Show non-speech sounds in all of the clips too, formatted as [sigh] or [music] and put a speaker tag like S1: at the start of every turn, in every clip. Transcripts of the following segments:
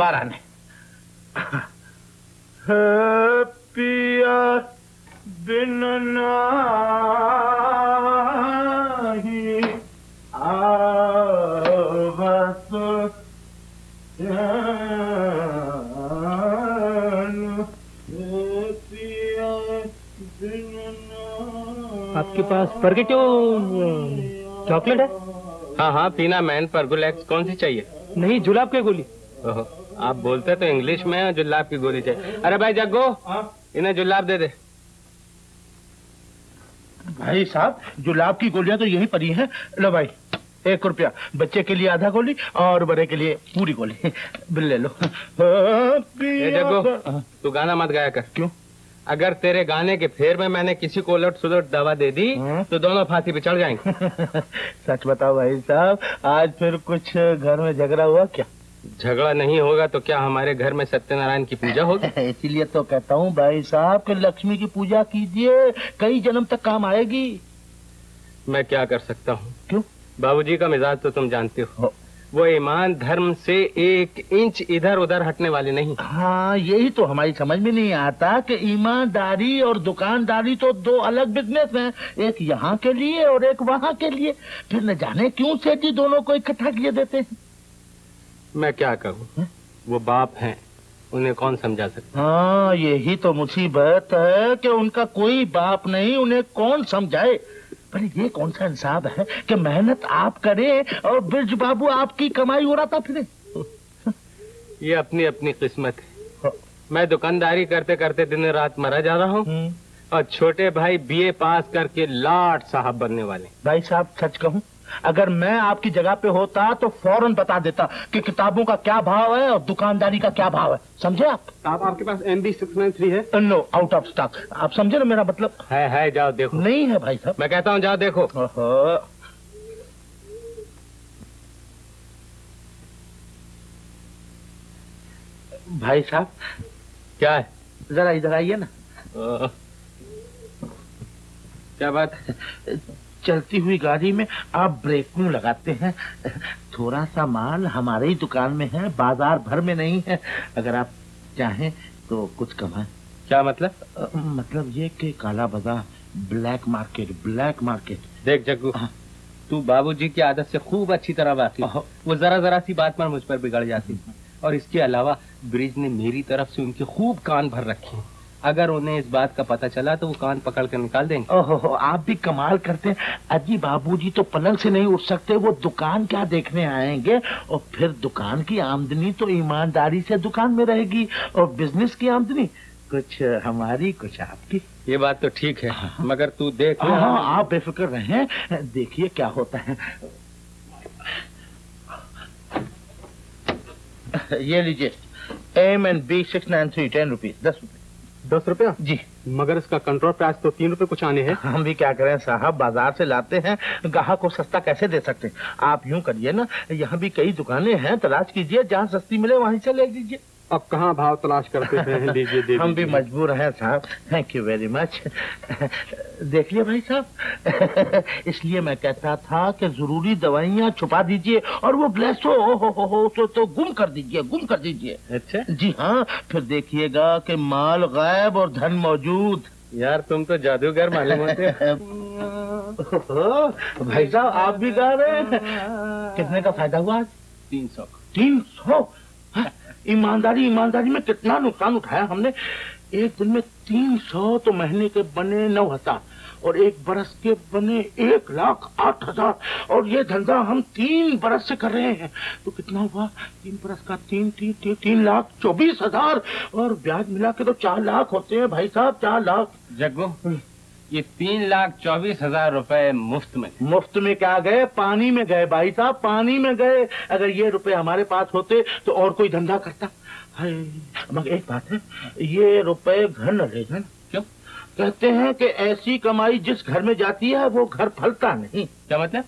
S1: साहब बारह ने पिया बिन नाही। आवत
S2: आपके पास परगेटो चॉकलेट है?
S3: हाँ हाँ पीना मैन पर गुलेक्स कौन सी चाहिए?
S2: नहीं जुलाब की गोली।
S3: ओहो, आप बोलते तो इंग्लिश में हैं, जुलाब की गोली चाहिए। अरे भाई जग्गो। इन्हें जुलाब दे दे।
S1: भाई साहब जुलाब की गोलियाँ तो यही पड़ी हैं। लो भाई एक रुपया। बच्चे के लिए आधा गोली और बड़े के लिए पूरी गोली। बिल ले लो।
S3: ए जग्गो तू गाना मत गाया कर।
S1: क्यों?
S3: अगर तेरे गाने के फेर में मैंने किसी को उलट सुलट दवा दे दी
S1: हाँ?
S3: तो दोनों फांसी पे चढ़ जाएँगे। [laughs]
S1: सच बताओ भाई साहब आज फिर कुछ घर में झगड़ा हुआ क्या?
S3: झगड़ा नहीं होगा तो क्या हमारे घर में सत्यनारायण की पूजा होगी? [laughs]
S1: इसीलिए तो कहता हूँ भाई साहब कि लक्ष्मी की पूजा कीजिए कई जन्म तक काम आएगी।
S3: मैं क्या कर सकता हूँ?
S1: क्यों?
S3: बाबूजी का मिजाज तो तुम जानते हो। वो ईमान धर्म से एक इंच इधर उधर हटने वाले नहीं।
S1: हाँ यही तो हमारी समझ में नहीं आता कि ईमानदारी और दुकानदारी तो दो अलग बिज़नेस हैं एक यहाँ के लिए और एक वहाँ के लिए। फिर न जाने क्यों सेठ जी दोनों को इकट्ठा किए देते हैं?
S3: मैं क्या कहूँ वो बाप हैं उन्हें कौन समझा सकता?
S1: हाँ यही तो मुसीबत है कि उनका कोई बाप नहीं उन्हें कौन समझाए? पर ये कौन सा इंसाफ है कि मेहनत आप करें और बिरज बाबू आपकी कमाई उड़ाता फिरे?
S3: ये अपनी अपनी किस्मत है।
S1: हाँ।
S3: मैं दुकानदारी करते करते दिन रात मरा जा रहा हूँ और छोटे भाई बीए पास करके लाट साहब बनने वाले।
S1: भाई साहब सच कहूँ अगर मैं आपकी जगह पे होता तो फ़ौरन बता देता कि किताबों का क्या भाव है और दुकानदारी का क्या भाव है। समझे आप?
S4: आप आपके पास M B six nine three है?
S1: नो आउट ऑफ़ स्टॉक आप समझे ना मेरा मतलब?
S3: है है जाओ देखो।
S1: नहीं है भाई साहब।
S3: मैं कहता हूँ जाओ देखो।
S1: भाई साहब
S3: क्या है?
S1: जरा इधर आइए ना।
S3: क्या बात
S1: चलती हुई गाड़ी में आप ब्रेक क्यों लगाते हैं? थोड़ा सा माल हमारे ही दुकान में है बाज़ार भर में नहीं है। अगर आप चाहें तो कुछ कमाएँ।
S3: क्या मतलब?
S1: अ, मतलब ये कि काला बाज़ार ब्लैक मार्केट ब्लैक मार्केट।
S3: देख जग्गू
S1: हाँ।
S3: तू बाबूजी की आदत से खूब अच्छी तरह वाकिफ। वो जरा जरा सी बात पर मुझ पर बिगड़ जाती। और इसके अलावा ब्रिज ने मेरी तरफ़ से उनके खूब कान भर रखे हैं। अगर उन्हें इस बात का पता चला तो वो कान पकड़ कर निकाल देंगे।
S1: ओहो आप भी कमाल करते हैं। अजी बाबूजी तो पलंग से नहीं उठ सकते वो दुकान क्या देखने आएँगे? और फिर दुकान की आमदनी तो ईमानदारी से दुकान में रहेगी और बिज़नेस की आमदनी कुछ हमारी कुछ आपकी।
S3: ये बात तो ठीक है मगर तू देख
S1: हाँ हाँ, आप बेफिक्र रहे देखिए क्या होता है। ये लीजिए M and B six nine three ten rupees दस रुपए।
S4: दस रुपया?
S1: जी।
S4: मगर इसका कंट्रोल प्राइस तो तीन रुपए कुछ आने हैं। [laughs]
S1: हम भी क्या करें साहब बाज़ार से लाते हैं गाहक को सस्ता कैसे दे सकते हैं? आप यूँ करिए ना यहाँ भी कई दुकानें हैं तलाश कीजिए जहाँ सस्ती मिले वहीं से ले लीजिए।
S4: अब कहाँ भाव तलाश करते हैं? [laughs] लीजिए दे
S1: हम भी मजबूर हैं साहब। थैंक यू वेरी मच देख लिया भाई साहब। [laughs] इसलिए मैं कहता था कि ज़रूरी दवाइयाँ छुपा दीजिए और वो ग्लास हो हो हो, हो तो, तो गुम कर दीजिए गुम कर दीजिए।
S3: अच्छा?
S1: जी हाँ फिर देखिएगा कि माल गायब और धन मौजूद।
S3: यार तुम तो जादूगर मालूम होते [laughs]
S1: भाई साहब आप भी गा रहे कितने का फ़ायदा हुआ आज?
S3: तीन सौ।
S1: तीन सौ? ईमानदारी ईमानदारी में कितना नुकसान उठाया हमने। एक दिन में तीन सौ तो महीने के बने नौ हज़ार और एक बरस के बने एक लाख आठ हज़ार। और ये धंधा हम तीन बरस से कर रहे हैं। तो कितना हुआ? तीन बरस का तीन तीन तीन, तीन लाख चौबीस हज़ार। और ब्याज मिला के तो चार लाख होते हैं भाई साहब चार लाख।
S3: जग्गू ये तीन लाख चौबीस हज़ार रुपए मुफ़्त में।
S1: मुफ़्त में क्या गए? पानी में गए भाई साहब पानी में गए। अगर ये रुपए हमारे पास होते तो और कोई धंधा करता। मगर एक बात है ये रुपए घर न ले जाना।
S3: क्यों?
S1: कहते हैं कि ऐसी कमाई जिस घर में जाती है वो घर फलता नहीं।
S3: क्या मतलब?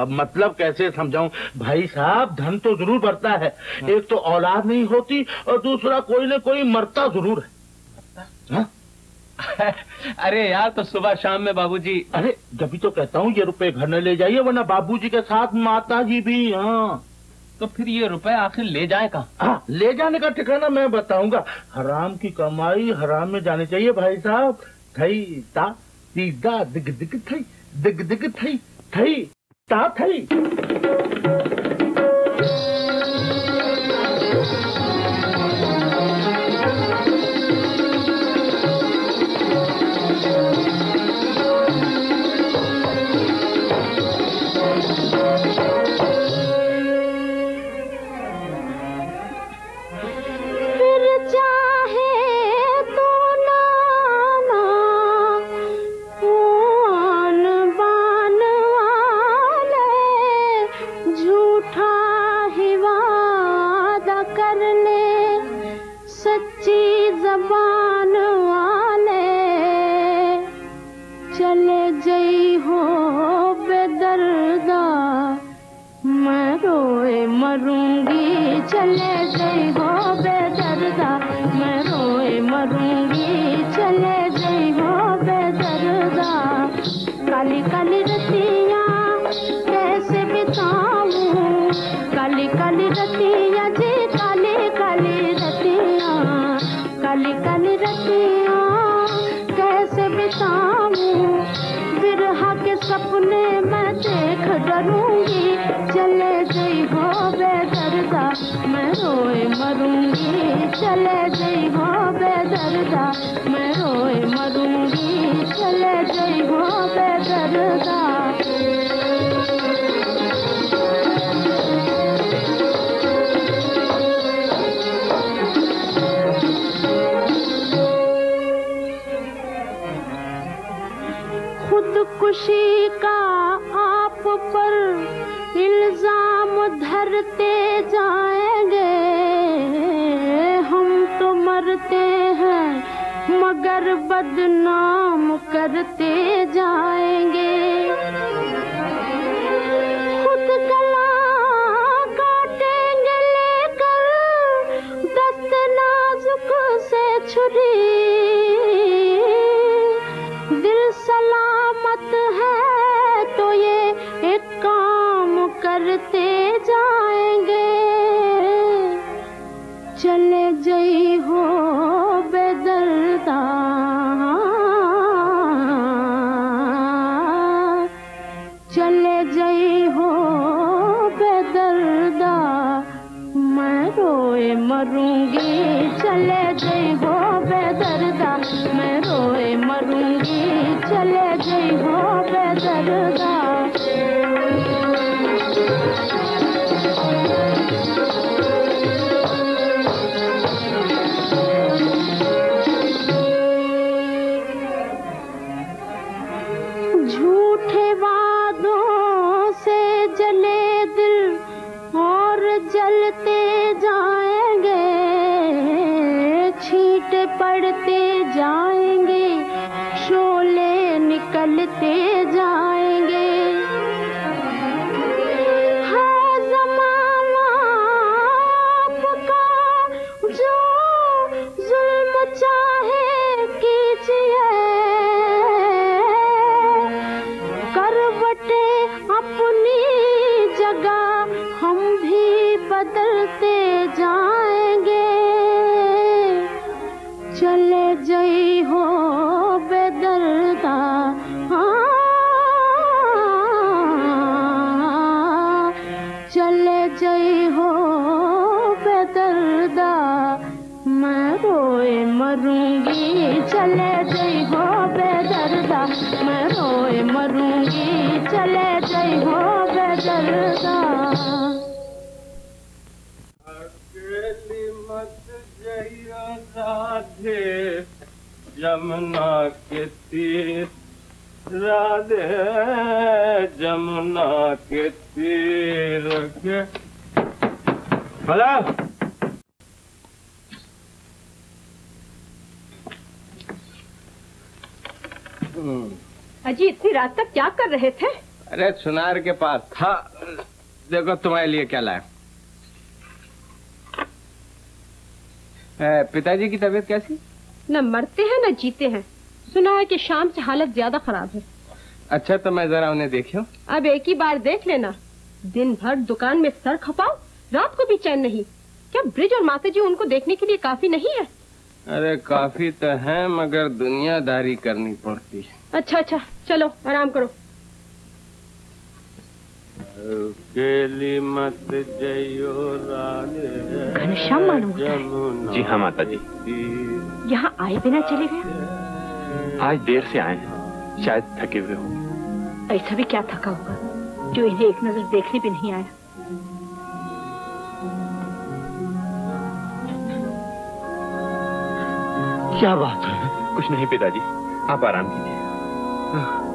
S1: अब मतलब कैसे समझाऊं? भाई साहब धन तो ज़रूर बढ़ता है। एक तो औलाद नहीं होती और दूसरा कोई न कोई मरता ज़रूर है। हाँ? [laughs]
S3: अरे यार तो सुबह शाम में बाबूजी।
S1: अरे जब भी तो कहता हूँ ये रुपए घर न ले जाइए वरना बाबूजी के साथ माता जी भी हाँ।
S3: तो फिर ये रुपए आखिर ले जाए कहाँ?
S1: हाँ ले जाने का ठिकाना मैं बताऊँगा। हराम की कमाई हराम में जानी चाहिए भाई साहब। थई ता तीदा दिग दिग थई दिग दिग थई थई ता थई।
S5: बेदर्दा मैं रोए मरूँगी, चले गई हो बेदर्दा। मैं रोए मरूँगी, चले गई हो बेदर्दा। बदनाम करते जाएँगे। जमुना
S3: के तीर। राधे जमुना के तीर के। भला
S6: अजी इतनी रात तक क्या कर रहे थे?
S3: अरे सुनार के पास था। देखो तुम्हारे लिए क्या लाया। पिताजी की तबीयत कैसी?
S6: न मरते हैं न जीते हैं। सुना है कि शाम से हालत ज़्यादा खराब है।
S3: अच्छा तो मैं जरा उन्हें देखियो
S6: अब एक ही बार देख लेना। दिन भर दुकान में सर खपाओ रात को भी चैन नहीं। क्या ब्रिज और माता जी उनको देखने के लिए काफ़ी नहीं है?
S3: अरे काफ़ी तो है मगर दुनियादारी करनी पड़ती है।
S6: अच्छा अच्छा चलो आराम करो। घनश्याम मालूम
S7: जी हाँ माता जी।
S6: यहाँ आए बिना चले गए?
S7: आज देर से आए शायद थके हुए हो
S6: ऐसा भी क्या थका होगा जो इन्हें एक नज़र देखने भी नहीं आया?
S8: क्या बात है?
S7: कुछ नहीं पिताजी आप आराम कीजिए।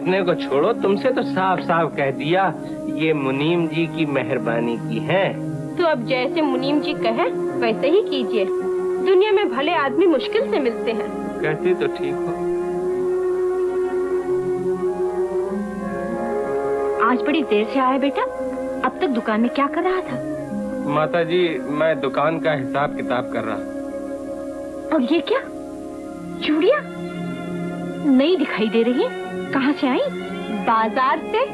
S3: वितने को छोड़ो तुमसे तो साफ़ साफ़ कह दिया ये मुनीम जी की मेहरबानी की है।
S6: तो अब जैसे मुनीम जी कहे वैसे ही कीजिए। दुनिया में भले आदमी मुश्किल से मिलते हैं।
S3: कहती तो ठीक हो।
S6: आज बड़ी देर से आया बेटा। अब तक दुकान में क्या कर रहा था?
S3: माता जी मैं दुकान का हिसाब किताब कर रहा।
S6: और ये क्या? चूड़िया? नहीं दिखाई दे रही कहाँ से आई? बाज़ार से?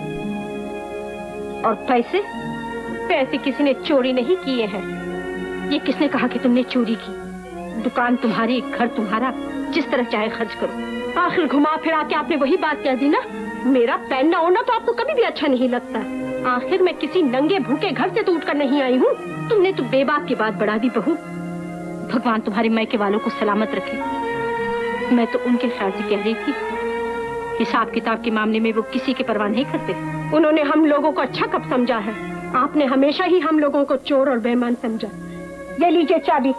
S6: और पैसे? पैसे किसी ने चोरी नहीं किए हैं। ये किसने कहा कि तुमने चोरी की? दुकान तुम्हारी, घर तुम्हारा, जिस तरह चाहे खर्च करो। आखिर घुमा फिरा के आपने वही बात कह दी ना? मेरा पहनना ओढ़ना तो आपको कभी भी अच्छा नहीं लगता। आखिर मैं किसी नंगे भूखे घर से तो उठकर नहीं आई हूँ। तुमने तो बेबाक की बात बढ़ा दी बहू। भगवान तुम्हारे मैके वालों को सलामत रखे। मैं तो उनके ख्याल से कह रही थी हिसाब किताब के मामले में वो किसी की परवाह नहीं करते। उन्होंने हम लोगों को अच्छा कब समझा है? आपने हमेशा ही हम लोगों को चोर और बेमान समझा। ये लीजिए चाबी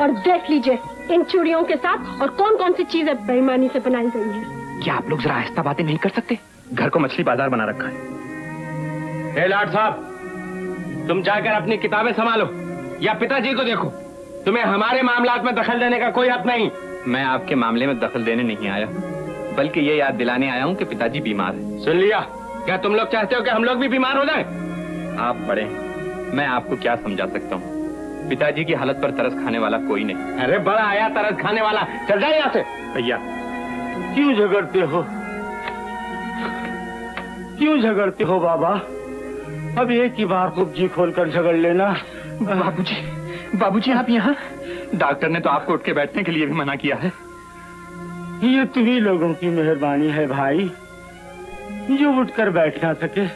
S6: और देख लीजिए। इन चूड़ियों के साथ और कौन कौन सी चीज़ें बेईमानी से बनाई गई है?
S7: क्या आप लोग जरा आहिस्ता बातें नहीं कर सकते? घर को मछली बाज़ार बना रखा है।
S3: ए लाट साहब तुम जाकर अपनी किताबें संभालो या पिताजी को देखो। तुम्हें हमारे मामलात में दखल देने का कोई हक नहीं।
S7: मैं आपके मामले में दखल देने नहीं आया। बल्कि ये याद दिलाने आया हूँ कि पिताजी बीमार है।
S3: सुन लिया। क्या तुम लोग चाहते हो कि हम लोग भी बीमार हो जाएँ?
S7: आप बड़े मैं आपको क्या समझा सकता हूँ? पिताजी की हालत पर तरस खाने वाला कोई नहीं।
S3: अरे बड़ा आया तरस खाने वाला। चल जाए यहाँ से।
S7: भैया।
S8: क्यों झगड़ते हो? क्यों झगड़ते हो बाबा? अब एक ही बार खूब जी खोलकर झगड़ लेना।
S7: बाबूजी बाबूजी आप यहाँ? डॉक्टर ने तो आपको उठ के बैठने के लिए भी मना किया है।
S8: ये तुम्ही लोगों की मेहरबानी है भाई। जो उठकर बैठ ना सके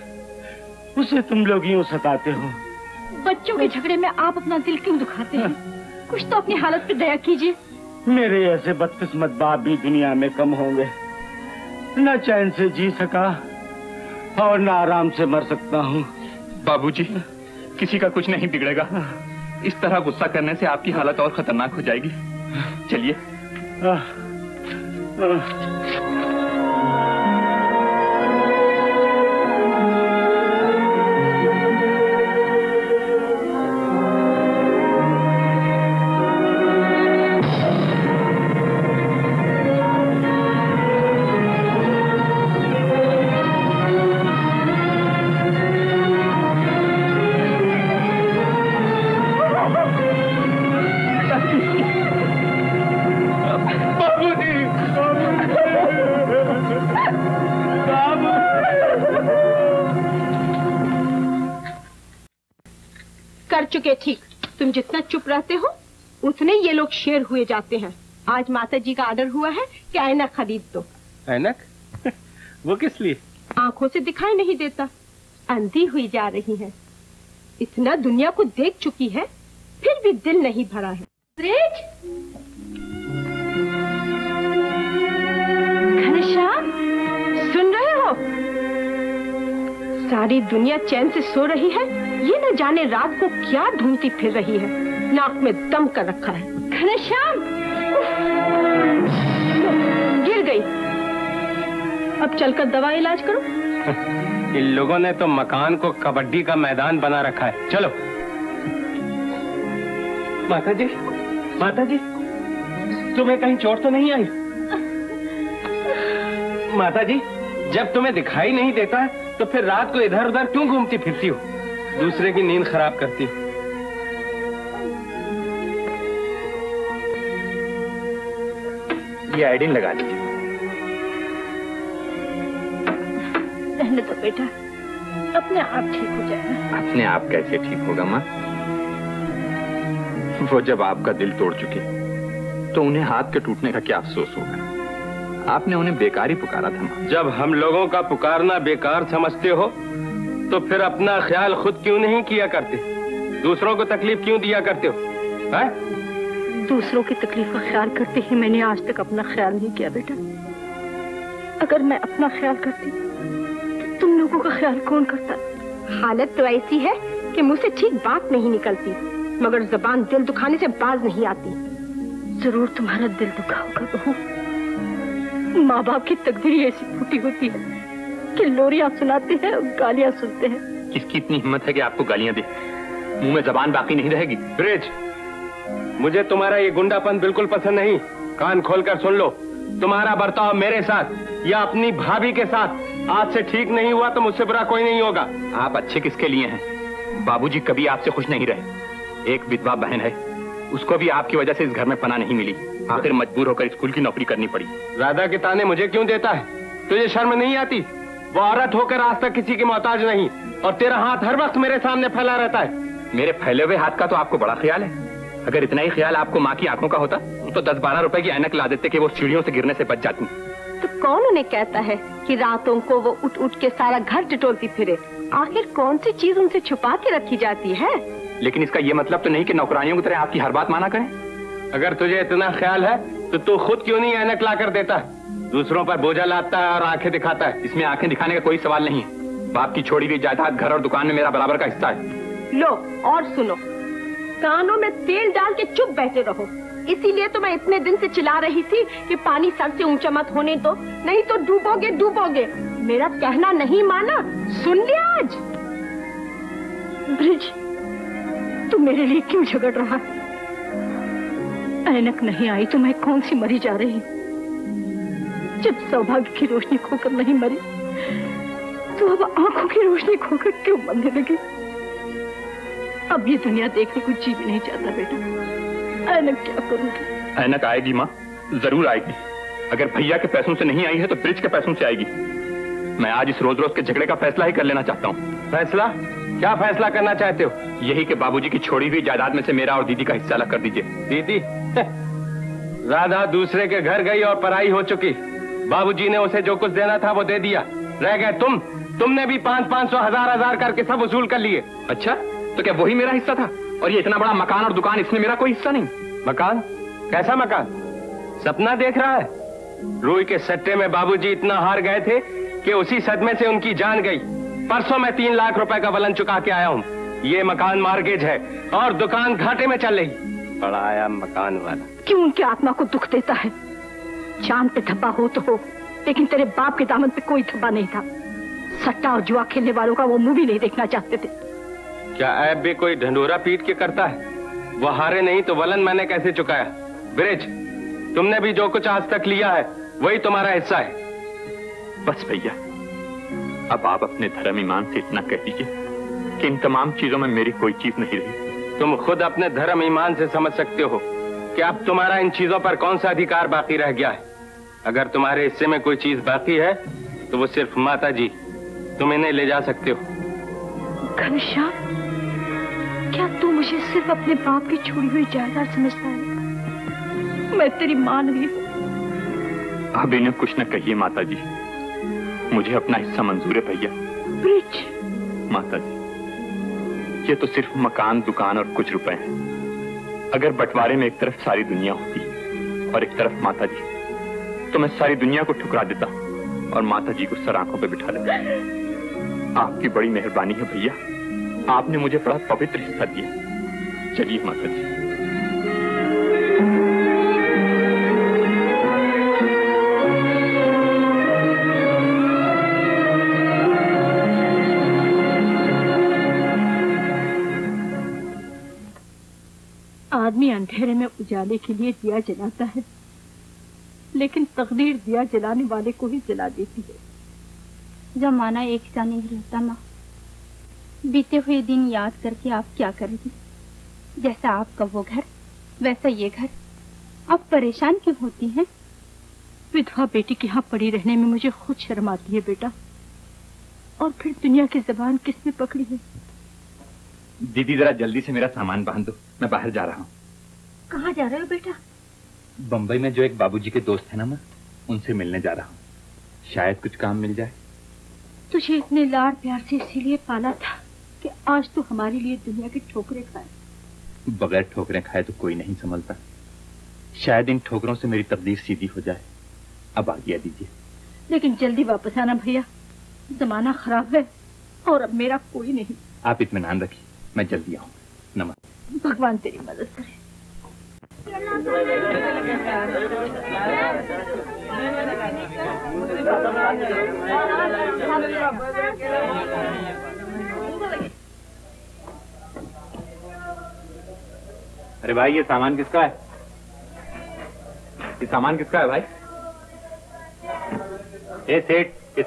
S8: उसे तुम लोग यूँ सताते हो।
S6: बच्चों के झगड़े में आप अपना दिल क्यों दुखाते हैं? कुछ तो अपनी हालत पे दया कीजिए।
S8: मेरे ऐसे बदकिस्मत बाप भी दुनिया में कम होंगे। न चैन से जी सका और न आराम से मर सकता हूँ।
S7: बाबूजी किसी का कुछ नहीं बिगड़ेगा। इस तरह गुस्सा करने से आपकी हालत और खतरनाक हो जाएगी। चलिए।
S6: 嗯。शेर हुए जाते हैं। आज माता जी का ऑर्डर हुआ है कि आईना खरीद दो
S3: ऐनक [laughs] वो किस लिए?
S6: आँखों से दिखाई नहीं देता। अंधी हुई जा रही है। इतना दुनिया को देख चुकी है फिर भी दिल नहीं भरा है। घनश्याम सुन रहे हो? सारी दुनिया चैन से सो रही है।
S9: ये न जाने रात को क्या ढूंढती फिर रही है। नाक में दम कर रखा है। घनश्याम गिर गई। अब चलकर दवा इलाज करो। [laughs]
S3: इन लोगों ने तो मकान को कबड्डी का मैदान बना रखा है। चलो। माता जी माता जी तुम्हें कहीं चोट तो नहीं आई? [laughs] माता जी जब तुम्हें दिखाई नहीं देता तो फिर रात को इधर उधर क्यों घूमती फिरती हो? दूसरे की नींद खराब करती हो।
S7: ये आयोडीन लगा लीजिए
S9: रहने दो बेटा। अपने आप ठीक हो जाएगा
S7: अपने आप कैसे ठीक होगा माँ? वो जब आपका दिल तोड़ चुके तो उन्हें हाथ के टूटने का क्या अफसोस होगा? आपने उन्हें बेकार ही पुकारा था माँ।
S3: जब हम लोगों का पुकारना बेकार समझते हो तो फिर अपना ख्याल खुद क्यों नहीं किया करते? दूसरों को तकलीफ़ क्यों दिया करते हो? है?
S9: दूसरों की तकलीफ़ का ख्याल करते ही मैंने आज तक अपना ख्याल नहीं किया बेटा। अगर मैं अपना ख्याल करती तो तुम लोगों का ख्याल कौन करता? हालत तो ऐसी है कि मुझसे ठीक बात नहीं निकलती मगर जबान दिल दुखाने से बाज नहीं आती। ज़रूर तुम्हारा दिल दुखा होगा बहू। माँ बाप की तकदीर ऐसी फूटी होती है कि लोरियाँ सुनाते हैं और गालियाँ सुनते हैं।
S7: किसकी इतनी हिम्मत है कि आपको गालियाँ दे? मुँह में जबान बाकी नहीं रहेगी।
S3: ब्रिज! मुझे तुम्हारा ये गुंडापन बिल्कुल पसंद नहीं। कान खोलकर सुन लो। तुम्हारा बर्ताव मेरे साथ या अपनी भाभी के साथ आज से ठीक नहीं हुआ तो मुझसे बुरा कोई नहीं होगा।
S7: आप अच्छे किसके लिए हैं? बाबूजी कभी आपसे खुश नहीं रहे। एक विधवा बहन है। उसको भी आपकी वजह से इस घर में पना नहीं मिली। आखिर मजबूर होकर स्कूल की नौकरी करनी पड़ी।
S3: राधा के ताने मुझे क्यों देता है? तुझे शर्म नहीं आती? वो औरत होकर आज तक किसी की मोहताज नहीं और तेरा हाथ हर वक्त मेरे सामने फैला रहता है।
S7: मेरे फैले हुए हाथ का तो आपको बड़ा ख्याल है। अगर इतना ही ख्याल आपको माँ की आँखों का होता तो दस बारह रुपए की ऐनक ला देते कि वो सीढ़ियों से गिरने से बच जाती।
S9: तो कौन उन्हें कहता है कि रातों को वो उठ उठ के सारा घर टिटोलती फिरे? आखिर कौन सी चीज़ उनसे छुपा के रखी जाती है?
S7: लेकिन इसका ये मतलब तो नहीं कि नौकरानियों की तरह आपकी हर बात माना करें।
S3: अगर तुझे इतना ख्याल है तो तू खुद क्यों नहीं ऐनक ला कर देता? है दूसरों पर बोझा लाता है और आँखें दिखाता है।
S7: इसमें आँखें दिखाने का कोई सवाल नहीं है। बाप की छोड़ी हुई जायदाद घर और दुकान में मेरा बराबर का हिस्सा है।
S9: लो और सुनो। कानों में तेल डाल के चुप बैठे रहो। इसीलिए तो मैं इतने दिन से चिल्ला रही थी कि पानी सर से ऊँचा मत होने दो, नहीं तो डूबोगे डूबोगे। मेरा कहना नहीं माना। सुन लिया आज? ब्रिज, तू मेरे लिए क्यों झगड़ रहा? ऐनक नहीं आई तो मैं कौन सी मरी जा रही? जब सौभाग्य की रोशनी खोकर नहीं मरी तो अब आँखों की रोशनी खोकर क्यों मरने लगी? अब ये दुनिया देखने को जी भी नहीं चाहता बेटा। ऐनक क्या करूँगी?
S7: ऐनक आएगी माँ ज़रूर आएगी। अगर भैया के पैसों से नहीं आई है तो ब्रिज के पैसों से आएगी। मैं आज इस रोज रोज के झगड़े का फैसला ही कर लेना चाहता हूँ।
S3: फैसला? क्या फैसला करना चाहते हो?
S7: यही कि बाबूजी की छोड़ी हुई जायदाद में से मेरा और दीदी का हिस्सा अलग कर दीजिए।
S3: दीदी? राधा दूसरे के घर गई और पराई हो चुकी। बाबूजी ने उसे जो कुछ देना था वो दे दिया। रह गए तुम। तुमने भी पाँच पाँच सौ हज़ार हज़ार करके सब वसूल कर लिए।
S7: अच्छा? तो क्या वही मेरा हिस्सा था? और ये इतना बड़ा मकान और दुकान इसमें मेरा कोई हिस्सा नहीं।
S3: मकान? कैसा मकान? सपना देख रहा है? रूई के सट्टे में बाबूजी इतना हार गए थे कि उसी सदमे से उनकी जान गई। परसों मैं तीन लाख रुपए का वलन चुका के आया हूँ। ये मकान मार्गेज है और दुकान घाटे में चल रही। बड़ा आया मकान वाला।
S9: क्यों उनकी आत्मा को दुख देता है? चाँद पे धब्बा हो तो हो लेकिन तेरे बाप के दामन पे कोई धब्बा नहीं था। सट्टा और जुआ खेलने वालों का वो मूवी नहीं देखना चाहते थे।
S3: क्या ऐप भी कोई ढंडोरा पीट के करता है? वो हारे नहीं तो वलन मैंने कैसे चुकाया? ब्रिज तुमने भी जो कुछ आज तक लिया है वही तुम्हारा हिस्सा है।
S7: बस भैया अब आप अपने धर्म ईमान से इतना कह दीजिए कि इन तमाम चीज़ों में मेरी कोई चीज़ नहीं रही।
S3: तुम खुद अपने धर्म ईमान से समझ सकते हो कि अब तुम्हारा इन चीज़ों पर कौन सा अधिकार बाकी रह गया है। अगर तुम्हारे हिस्से में कोई चीज़ बाकी है तो वो सिर्फ़ माता जी तुम इन्हें ले जा सकते हो।
S9: घनश्याम क्या तू मुझे सिर्फ़ अपने बाप की छोड़ी हुई जायदाद समझता है? मैं तेरी माँ नहीं हूँ।
S7: अब इन्हें कुछ न कहिए माता जी मुझे अपना हिस्सा मंजूर है भैया।
S9: ब्रिज।
S7: माता जी ये तो सिर्फ़ मकान दुकान और कुछ रुपए हैं। अगर बंटवारे में एक तरफ़ सारी दुनिया होती और एक तरफ़ माता जी तो मैं सारी दुनिया को ठुकरा देता और माता जी को सर आँखों पे बिठा लेता। आपकी बड़ी मेहरबानी है भैया। आपने मुझे बड़ा पवित्र हिस्सा दिया। चलिए माता जी।
S9: आदमी अंधेरे में उजाले के लिए दिया जलाता है, लेकिन तकदीर दिया जलाने वाले को ही जला देती है।
S10: जमाना एक सा नहीं रहता, माँ। बीते हुए दिन याद करके आप क्या करेंगी जैसा आपका वो घर वैसा ये घर। आप परेशान क्यों होती हैं?
S9: विधवा बेटी के यहाँ पड़ी रहने में मुझे खुद शर्म आती है बेटा। और फिर दुनिया की जबान किसने पकड़ी है?
S7: दीदी जरा जल्दी से मेरा सामान बाँध दो। मैं बाहर जा रहा हूँ।
S9: कहाँ जा रहे हो बेटा?
S7: बम्बई में जो एक बाबूजी के दोस्त है ना मैं उनसे मिलने जा रहा हूँ। शायद कुछ काम मिल जाए।
S9: तुझे इतने लाड़ प्यार से इसीलिए पाला था। कि आज तो हमारे लिए दुनिया के ठोकरें खाए।
S7: बगैर ठोकरें खाए तो कोई नहीं संभलता। शायद इन ठोकरों से मेरी तकदीर सीधी हो जाए। अब आज्ञा दीजिए।
S9: लेकिन जल्दी वापस आना भैया। जमाना खराब है और अब मेरा कोई नहीं।
S7: आप इतमान रखिए। मैं जल्दी आऊँ। नमस्ते।
S9: भगवान तेरी मदद करे।
S7: अरे भाई ये सामान किसका है? ये सामान किसका है भाई? ये सेठ इस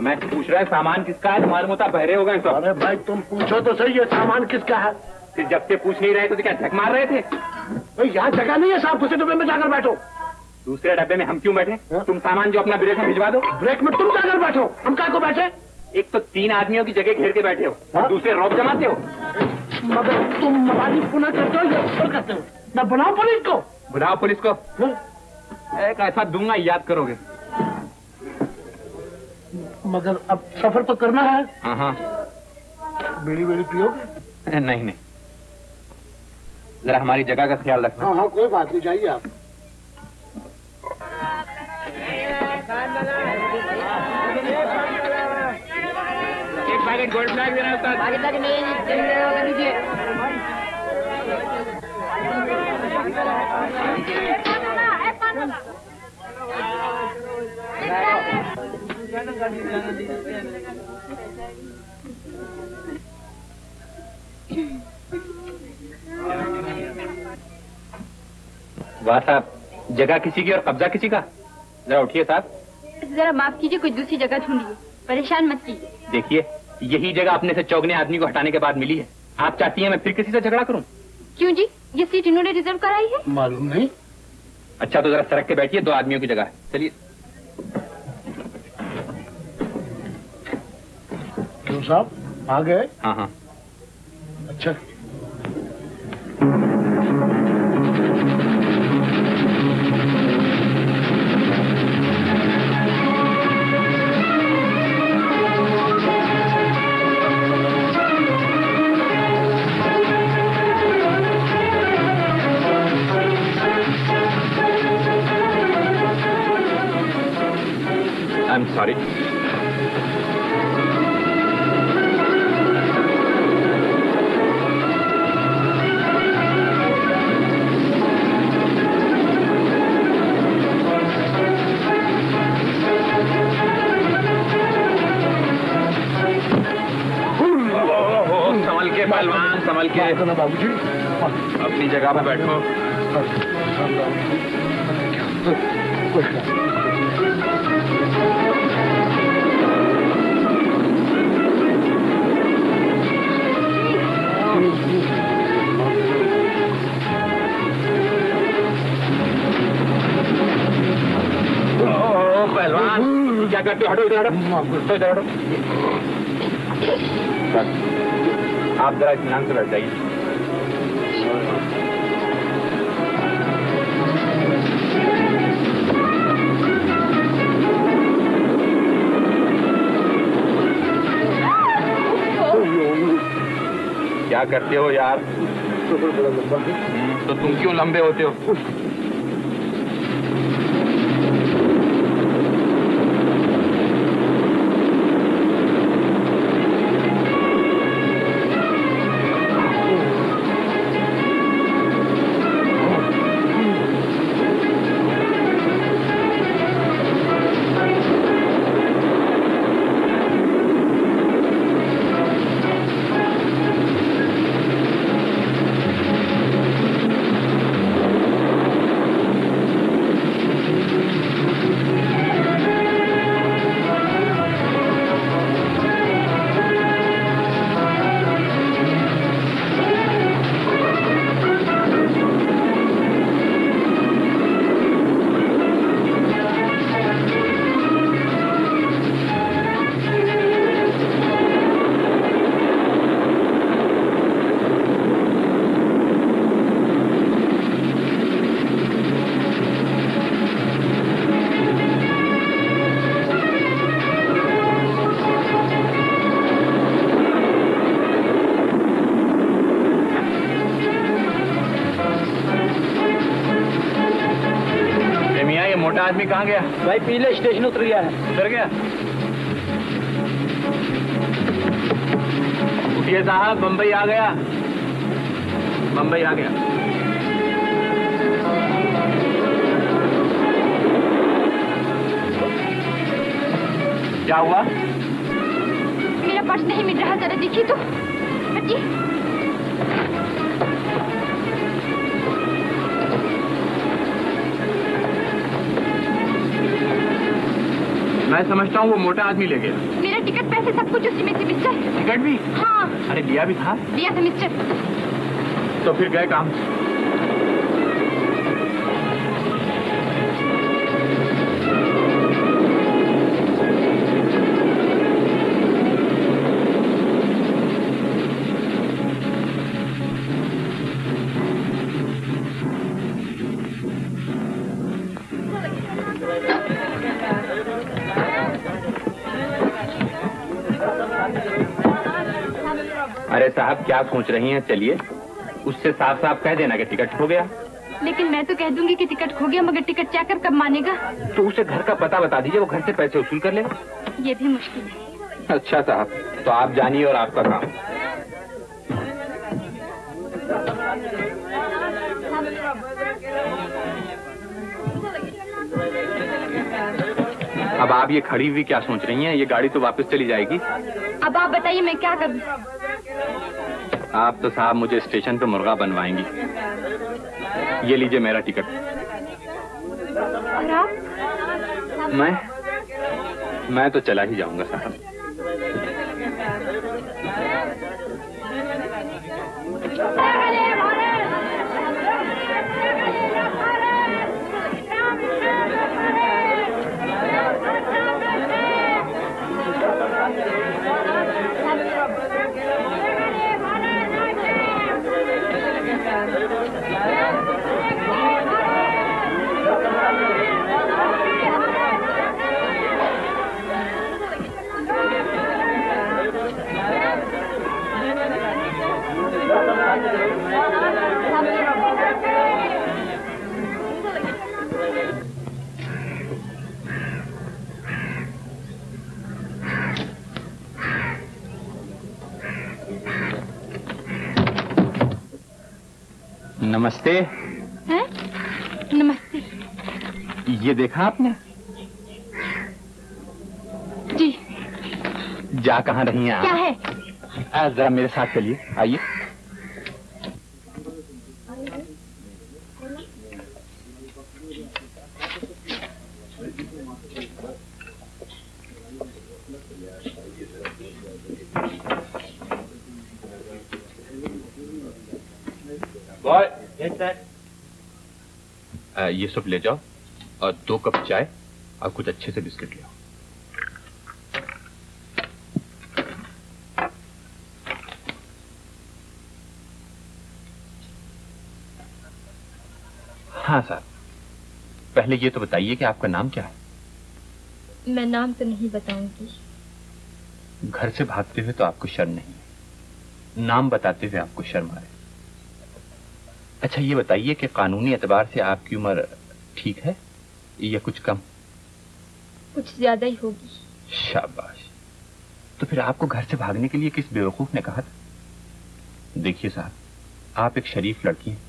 S7: मैं पूछ रहा है सामान किसका है? तुम्हारे मुता बहरे हो गए सब।
S8: अरे भाई तुम पूछो तो सही ये सामान किसका है?
S7: फिर जब से पूछ नहीं रहे तो क्या झक मार रहे थे?
S8: भाई यहाँ जगह नहीं है साहब दूसरे डब्बे में जाकर बैठो।
S7: दूसरे डब्बे में हम क्यों बैठे? तुम सामान जो अपना ब्रेक में भिजवा दो।
S8: ब्रेक में तुम जाकर बैठो? हम क्या को बैठे?
S7: एक तो तीन आदमियों की जगह घेर के बैठे हो। और दूसरे रौब जमाते हो।
S8: मगर तुम मवाली पुनः करते हो या करते हो? मैं बनाऊ पुलिस को?
S7: बुलाओ पुलिस को।
S8: हाँ?
S7: एक ऐसा दूँगा याद करोगे।
S8: मगर अब सफ़र तो करना है।
S7: हाँ हाँ।
S8: बीड़ी बीड़ी पियोगे
S7: नहीं नहीं। जरा हमारी जगह का ख्याल रखना।
S8: हाँ हाँ कोई बात नहीं जाइए आप।
S7: एक पैकेट गोल्ड फ्लैग देना उस्ताद वाह साहब जगह किसी की और कब्जा किसी का? जरा उठिए साहब।
S10: जरा माफ़ कीजिए कोई दूसरी जगह ढूंढिए। परेशान मत कीजिए।
S7: देखिए यही जगह अपने से चौगने आदमी को हटाने के बाद मिली है। आप चाहती हैं मैं फिर किसी से झगड़ा करूँ?
S10: क्यों जी? ये सीट इन्होंने रिज़र्व कराई है।
S8: मालूम नहीं।
S7: अच्छा तो जरा सड़क के बैठिए दो आदमियों की जगह है। चलिए।
S8: साहब आ गए?
S7: हाँ हाँ।
S8: अच्छा।
S7: जगह पे बैठो ओ, पहलवान क्या करते हो हटो इधर हटो हटो इधर हटो बस। आप जरा इत्मीनान से बैठ जाइए क्या करते हो यार? तो तुम क्यों लंबे होते हो? कहाँ गया?
S11: भाई पीले स्टेशन उतर गया है।
S7: उतर गया? उठिए साहब बम्बई आ गया। बम्बई आ गया। क्या हुआ?
S12: मेरा पर्स नहीं मिल रहा जरा देखिए तो। हटिए
S7: मैं समझता हूँ वो मोटा आदमी ले गया
S12: मेरा टिकट पैसे सब कुछ उसी में थे मिस्टर
S7: टिकट भी?
S12: हाँ।
S7: अरे दिया भी था।
S12: दिया था मिस्टर।
S7: तो फिर गए काम? क्या सोच रही हैं चलिए। उससे साफ़ साफ़ कह देना कि टिकट खो गया।
S12: लेकिन मैं तो कह दूँगी कि टिकट खो गया मगर टिकट चेकर कब मानेगा?
S7: तो उसे घर का पता बता दीजिए वो घर से पैसे वसूल कर लेगा
S12: ये भी मुश्किल है।
S7: अच्छा साहब तो आप जानिए और आपका काम। अब आप ये खड़ी हुई क्या सोच रही हैं? ये गाड़ी तो वापस चली जाएगी।
S12: अब आप बताइए मैं क्या करूँ?
S7: आप तो साहब मुझे स्टेशन पे मुर्गा बनवाएँगी। ये लीजिए मेरा टिकट।
S12: और आप?
S7: मैं? मैं तो चला ही जाऊँगा साहब। नमस्ते।
S12: है? नमस्ते।
S7: ये देखा आपने?
S12: जी।
S7: जा कहाँ रही हैं आप?
S12: क्या
S7: है? जरा मेरे साथ चलिए आइए बॉय आ, ये सब ले जाओ और दो कप चाय और कुछ अच्छे से बिस्किट ले आओ। हाँ सर पहले ये तो बताइए कि आपका नाम क्या है?
S10: मैं नाम तो नहीं बताऊँगी।
S7: घर से भागते हुए तो आपको शर्म नहीं है। नाम बताते हुए आपको शर्म आ रही अच्छा ये बताइए कि कानूनी एतबार से आपकी उम्र ठीक है या कुछ कम?
S10: कुछ ज़्यादा ही होगी।
S7: शाबाश। तो फिर आपको घर से भागने के लिए किस बेवकूफ़ ने कहा था? देखिए साहब आप एक शरीफ लड़की हैं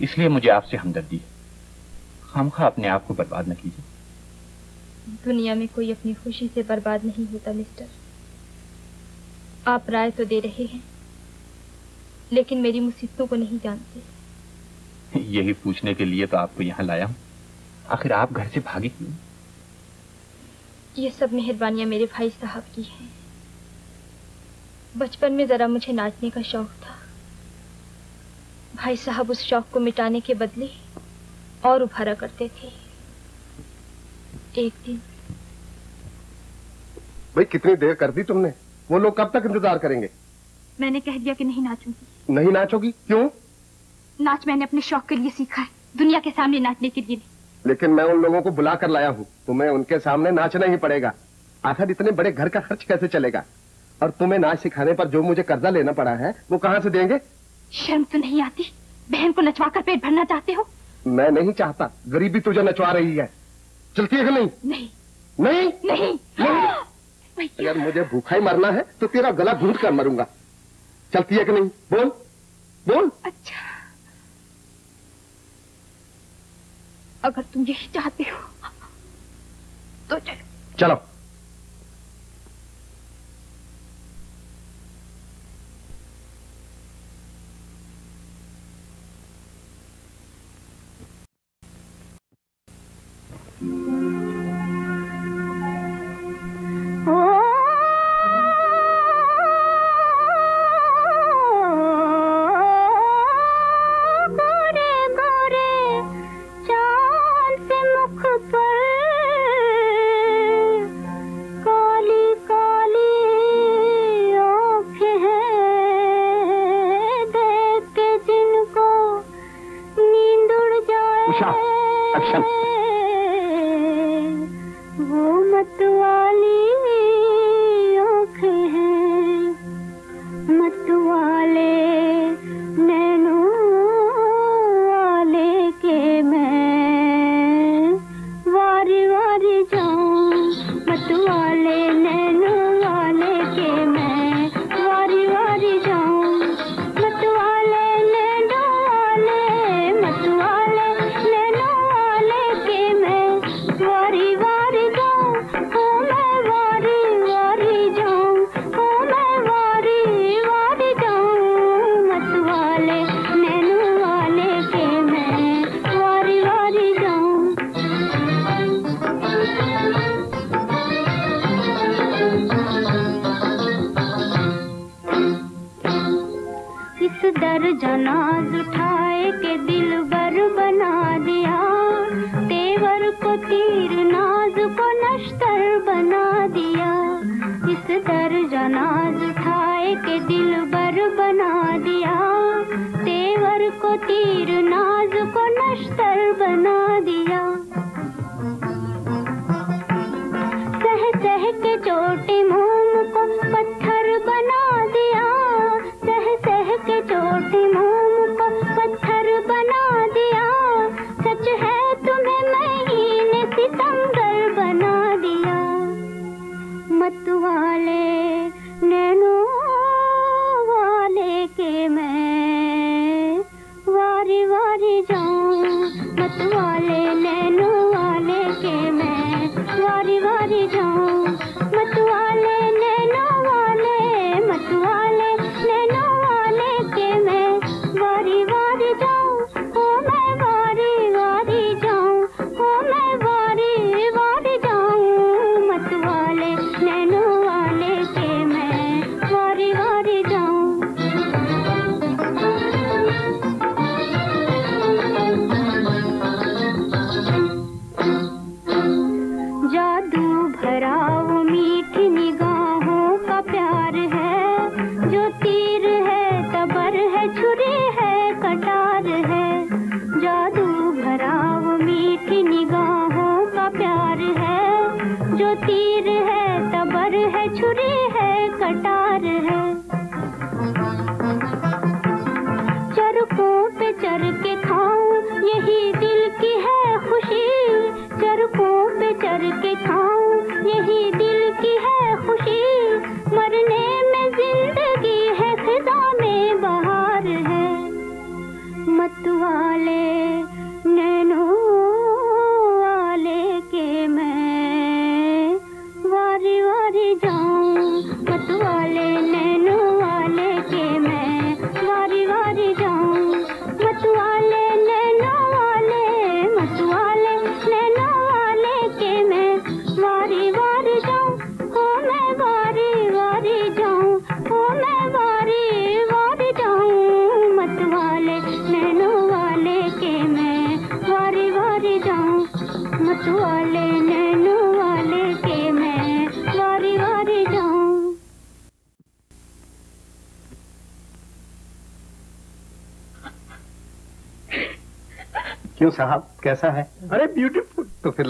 S7: इसलिए मुझे आपसे हमदर्दी है। खामखा अपने आप को बर्बाद न कीजिए।
S10: दुनिया में कोई अपनी खुशी से बर्बाद नहीं होता मिस्टर। आप राय तो दे रहे हैं लेकिन मेरी मुसीबतों को नहीं जानते।
S7: यही पूछने के लिए तो आपको यहाँ लाया हूँ। आखिर आप घर से भागे क्यों?
S10: ये सब मेहरबानियाँ मेरे भाई साहब की हैं। बचपन में जरा मुझे नाचने का शौक था। भाई साहब उस शौक को मिटाने के बदले और उभारा करते थे। एक दिन
S13: भाई कितनी देर कर दी तुमने? वो लोग कब तक इंतज़ार करेंगे?
S12: मैंने कह दिया कि नहीं नाचूँगी।
S13: नहीं नाचोगी? क्यों?
S12: नाच मैंने अपने शौक के लिए सीखा है। दुनिया के सामने नाचने के लिए
S13: लेकिन मैं उन लोगों को बुला कर लाया हूँ। तुम्हें उनके सामने नाचना ही पड़ेगा। आखिर इतने बड़े घर का खर्च कैसे चलेगा? और तुम्हें नाच सिखाने पर जो मुझे कर्जा लेना पड़ा है वो कहाँ से देंगे?
S12: शर्म तो नहीं आती? बहन को नचवा कर पेट भरना चाहते हो?
S13: मैं नहीं चाहता। गरीबी तुझे नचवा रही है।
S14: चलती है कि नहीं?
S10: नहीं।
S14: नहीं?
S10: नहीं,
S14: नहीं। हाँ। तो। अगर मुझे भूखा ही मरना है तो तेरा गला घूट कर मरूँगा। चलती है कि नहीं? बोल। बोल।
S10: अच्छा। अगर तुम यही चाहते हो तो चलो
S14: चलो
S13: Thank mm
S14: -hmm. you.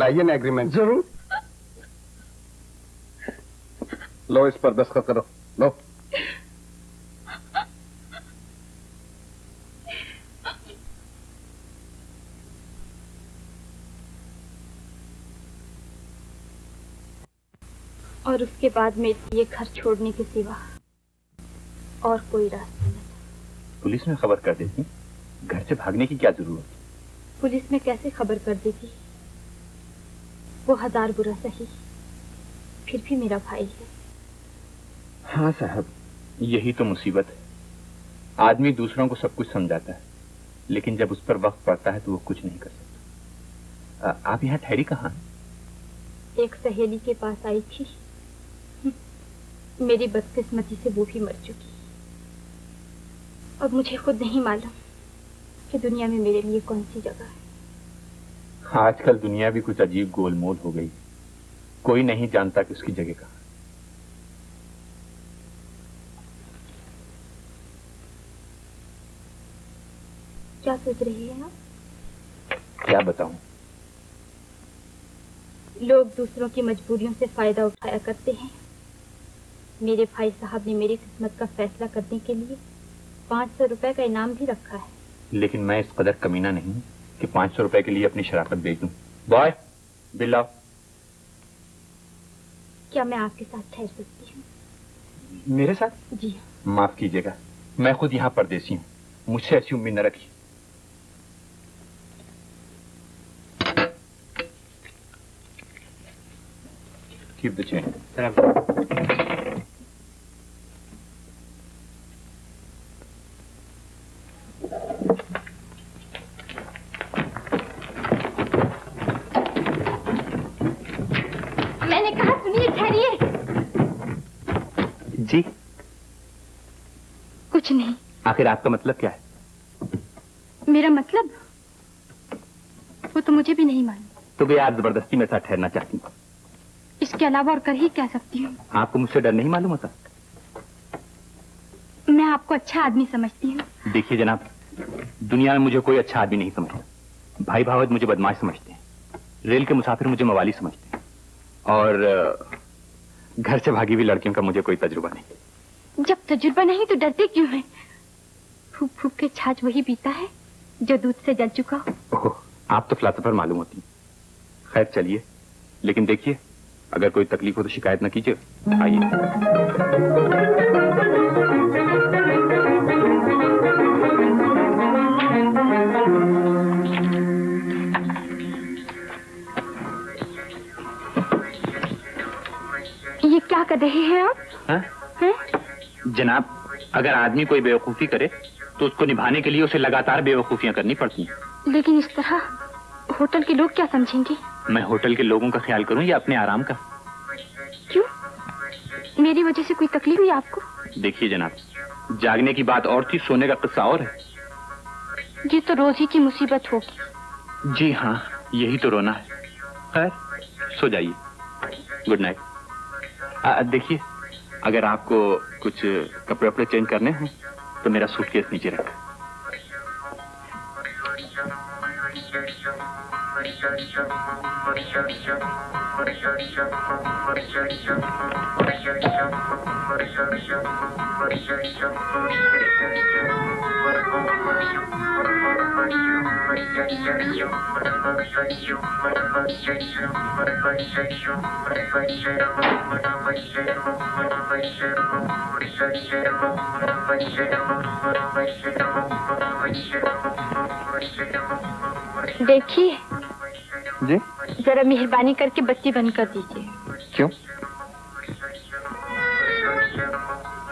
S14: लाइए ना एग्रीमेंट
S13: ज़रूर।
S14: लो इस पर दस्खत करो। लो।
S10: और उसके बाद में ये घर छोड़ने के सिवा और कोई रास्ता नहीं।
S7: पुलिस में खबर कर देती घर से भागने की क्या ज़रूरत?
S10: पुलिस में कैसे खबर कर देती वो हज़ार बुरा सही। फिर भी मेरा भाई है।
S7: हाँ साहब यही तो मुसीबत है। आदमी दूसरों को सब कुछ समझाता है लेकिन जब उस पर वक्त पड़ता है तो वो कुछ नहीं कर सकता। आ, आप यहाँ ठहरी कहाँ?
S10: एक सहेली के पास आई थी। मेरी बदकिस्मती से वो भी मर चुकी। और मुझे खुद नहीं मालूम कि दुनिया में मेरे लिए कौन सी जगह है।
S7: आजकल दुनिया भी कुछ अजीब गोलमोल हो गई। कोई नहीं जानता कि उसकी जगह कहाँ।
S10: क्या सोच रहे हैं आप?
S7: क्या बताऊँ?
S10: लोग दूसरों की मजबूरियों से फ़ायदा उठाया करते हैं। मेरे भाई साहब ने मेरी किस्मत का फैसला करने के लिए पाँच सौ रुपए का इनाम भी रखा है।
S7: लेकिन मैं इस कदर कमीना नहीं हूँ। कि पाँच सौ रुपए के लिए अपनी शराफत बेच दूँ। बॉय बिल लाओ
S10: क्या मैं आपके साथ ठहर सकती हूँ?
S7: मेरे साथ?
S10: जी।
S7: माफ़ कीजिएगा मैं खुद यहाँ परदेसी हूँ। मुझसे ऐसी उम्मीद न रखी Keep the change.
S10: कहा सुनिए ठहरिए।
S7: जी।
S10: कुछ नहीं।
S7: आखिर आपका मतलब क्या है?
S10: मेरा मतलब? वो तो मुझे भी नहीं मालूम।
S7: तो वे आप ज़बरदस्ती मेरे साथ ठहरना चाहती हूँ।
S10: इसके अलावा और कर ही क्या सकती हूँ?
S7: आपको मुझसे डर नहीं मालूम होता?
S10: मैं आपको अच्छा आदमी समझती हूँ।
S7: देखिए जनाब दुनिया में मुझे कोई अच्छा आदमी नहीं समझता। भाई भावत मुझे बदमाश समझते हैं। रेल के मुसाफिर मुझे मवाली समझते हैं। और घर से भागी हुई लड़कियों का मुझे कोई तजुर्बा नहीं।
S10: जब तजुर्बा नहीं तो डरते क्यों हैं? फूक फूक के छाछ वही पीता है जो दूध से जल चुका हो।
S7: ओह आप तो फिलासफर मालूम होती हैं। खैर चलिए। लेकिन देखिए अगर कोई तकलीफ़ हो तो शिकायत न कीजिए। आइए।
S10: क्या कर रहे हैं आप?
S7: हाँ?
S10: हैं?
S7: जनाब अगर आदमी कोई बेवकूफ़ी करे तो उसको निभाने के लिए उसे लगातार बेवकूफियाँ करनी पड़ती हैं।
S10: लेकिन इस तरह होटल के लोग क्या समझेंगे?
S7: मैं होटल के लोगों का ख्याल करूँ या अपने आराम का?
S10: क्यों? मेरी वजह से कोई तकलीफ़ हुई आपको?
S7: देखिए जनाब जागने की बात और थी सोने का किस्सा और है।
S10: ये तो रोज ही की मुसीबत होगी।
S7: जी हाँ यही तो रोना है। खैर सो जाइए। Good night. देखिए अगर आपको कुछ कपड़े वपड़े चेंज करने हैं तो मेरा सूटकेस नीचे रखा।
S10: देखिए
S7: जी।
S10: जरा मेहरबानी करके बत्ती बंद कर दीजिए।
S7: क्यों?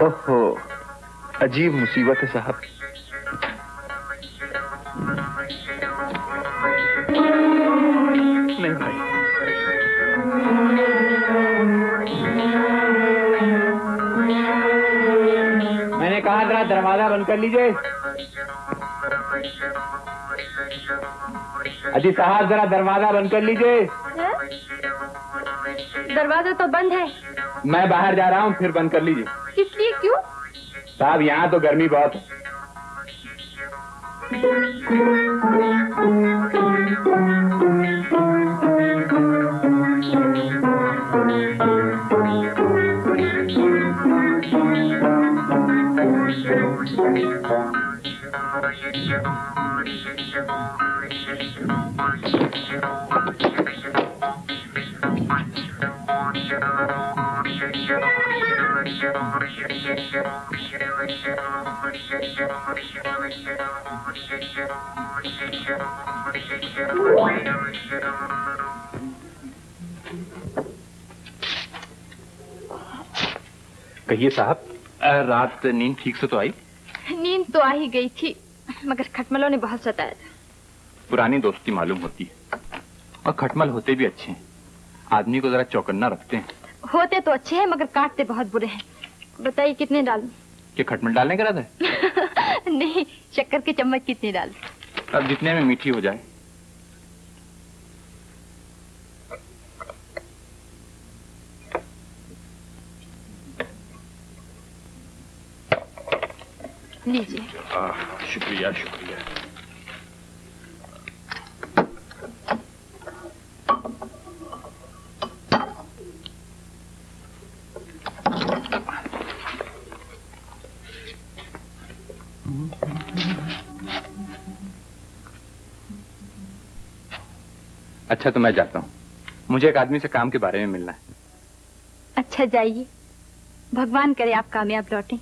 S7: ओहो अजीब मुसीबत है साहब। नहीं भाई।
S15: मैंने कहा जरा दरवाज़ा बंद कर लीजिए। अजी साहब जरा दरवाज़ा बंद कर लीजिए।
S10: दरवाज़ा तो बंद है।
S15: मैं बाहर जा रहा हूँ फिर बंद कर लीजिए।
S10: इसलिए क्यों?
S15: साहब यहाँ तो गर्मी बहुत है। Thank you.
S7: कहिए साहब। रात नींद ठीक से तो आई?
S14: नींद तो आ ही गई थी मगर खटमलों ने बहुत सताया था।
S7: पुरानी दोस्ती मालूम होती है और खटमल होते भी अच्छे हैं। आदमी को जरा चौकन्ना रखते हैं।
S14: होते तो अच्छे हैं मगर काटते बहुत बुरे हैं। बताइए कितने डाल?
S7: क्या खटमल डालने का रहा था [laughs]
S14: नहीं शक्कर के चम्मच कितने डाल?
S7: अब जितने में मीठी हो जाए।
S14: लीजिए
S7: शुक्रिया शुक्रिया अच्छा तो मैं जाता हूँ। मुझे एक आदमी से काम के बारे में मिलना है।
S14: अच्छा जाइए। भगवान करे आप कामयाब लौटें।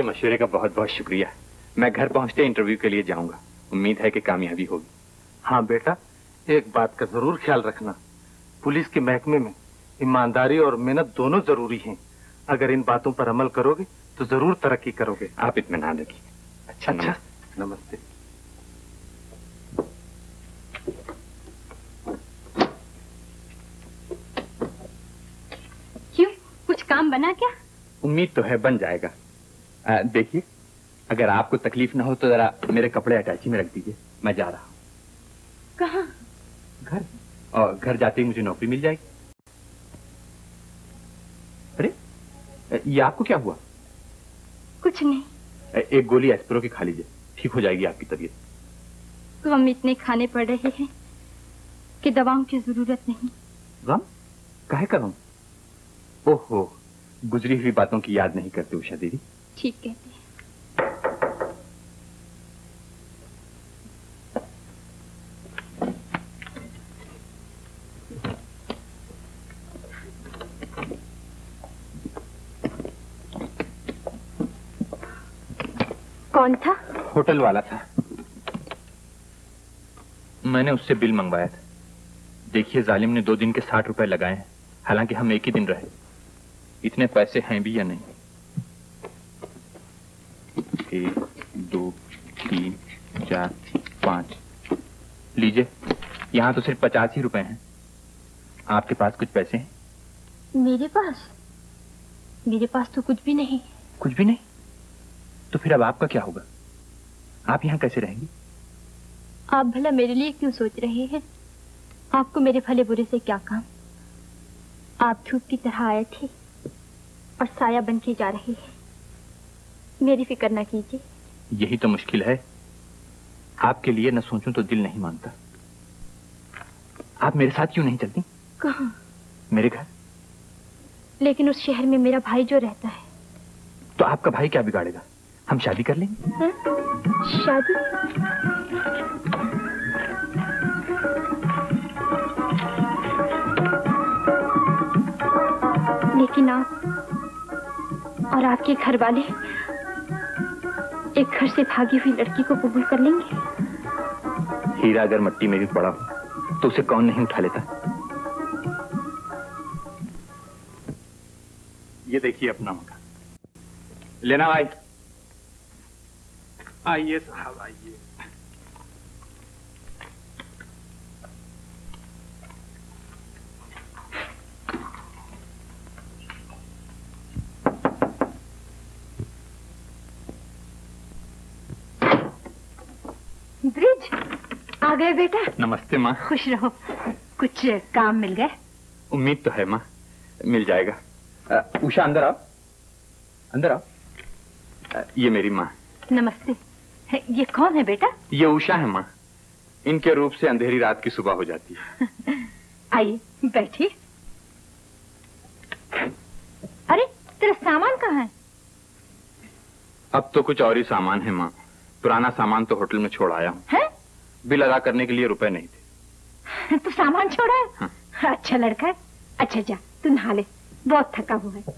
S7: आपके मशवरे का बहुत बहुत शुक्रिया। मैं घर पहुँचते इंटरव्यू के लिए जाऊँगा। उम्मीद है कि कामयाबी होगी।
S4: हाँ बेटा एक बात का ज़रूर ख्याल रखना। पुलिस के महकमे में
S1: ईमानदारी और मेहनत दोनों ज़रूरी हैं। अगर इन बातों पर अमल करोगे तो ज़रूर तरक्की करोगे।
S7: आप इतमान रखिए। अच्छा
S1: अच्छा।
S7: नमस्ते।
S10: क्यों? कुछ काम बना क्या?
S7: उम्मीद तो है बन जाएगा। देखिए अगर आपको तकलीफ़ ना हो तो जरा मेरे कपड़े अटैची में रख दीजिए। मैं जा रहा हूँ।
S10: कहा?
S7: घर। और घर जाते ही मुझे नौकरी मिल जाएगी। अरे ये आपको क्या हुआ?
S10: कुछ नहीं।
S7: एक गोली एस्प्रो की खा लीजिए। ठीक हो जाएगी आपकी तबीयत।
S10: गम इतने खाने पड़ रहे हैं कि दवाओं की ज़रूरत नहीं।
S7: गम? काहे का गम? ओहो गुजरी हुई बातों की याद नहीं करते उषा दीदी
S10: ठीक कहते हैं। कौन था?
S7: होटल वाला था। मैंने उससे बिल मंगवाया था। देखिए, जालिम ने दो दिन के साठ रुपए लगाए हैं। हालाँकि हम एक ही दिन रहे। इतने पैसे हैं भी या नहीं एक दो तीन चार पाँच। लीजिए यहाँ तो सिर्फ़ पचास ही रुपए हैं। आपके पास कुछ पैसे हैं?
S10: मेरे पास? मेरे पास तो कुछ भी नहीं।
S7: कुछ भी नहीं? तो फिर अब आपका क्या होगा? आप यहाँ कैसे रहेंगी?
S10: आप भला मेरे लिए क्यों सोच रहे हैं? आपको मेरे भले बुरे से क्या काम? आप धूप की तरह आए थे और साया बन के जा रहे हैं। मेरी फ़िक्र न कीजिए।
S7: यही तो मुश्किल है। आपके लिए न सोचूं तो दिल नहीं मानता। आप मेरे साथ क्यों नहीं चलती?
S10: कहा?
S7: मेरे घर?
S10: लेकिन उस शहर में मेरा भाई जो रहता है।
S7: तो आपका भाई क्या बिगाड़ेगा? हम शादी कर लेंगे?
S10: हैं? शादी? लेकिन आप और आपके घर वाले एक घर से भागी हुई लड़की को कबूल कर लेंगे?
S7: हीरा अगर मट्टी में भी पड़ा हो तो उसे कौन नहीं उठा लेता? ये देखिए अपना मकान लेना भाई।
S1: आइए साहब, आइए।
S10: ब्रिज आ गए बेटा।
S7: नमस्ते माँ।
S10: खुश रहो। कुछ काम मिल गए।
S7: उम्मीद तो है माँ। मिल जाएगा। उषा अंदर आओ। अंदर आओ। ये मेरी माँ।
S10: नमस्ते। ये कौन है बेटा?
S7: ये उषा है माँ। इनके रूप से अंधेरी रात की सुबह हो जाती है। [laughs]
S10: आइए बैठिए। अरे तेरा सामान कहाँ है?
S7: अब तो कुछ और ही सामान है माँ। पुराना सामान तो होटल में छोड़ आया हूँ। बिल अदा करने के लिए रुपए नहीं थे। [laughs]
S10: तो सामान छोड़ा है? हाँ। अच्छा लड़का है। अच्छा जा तू नहा ले। बहुत थका हुआ है।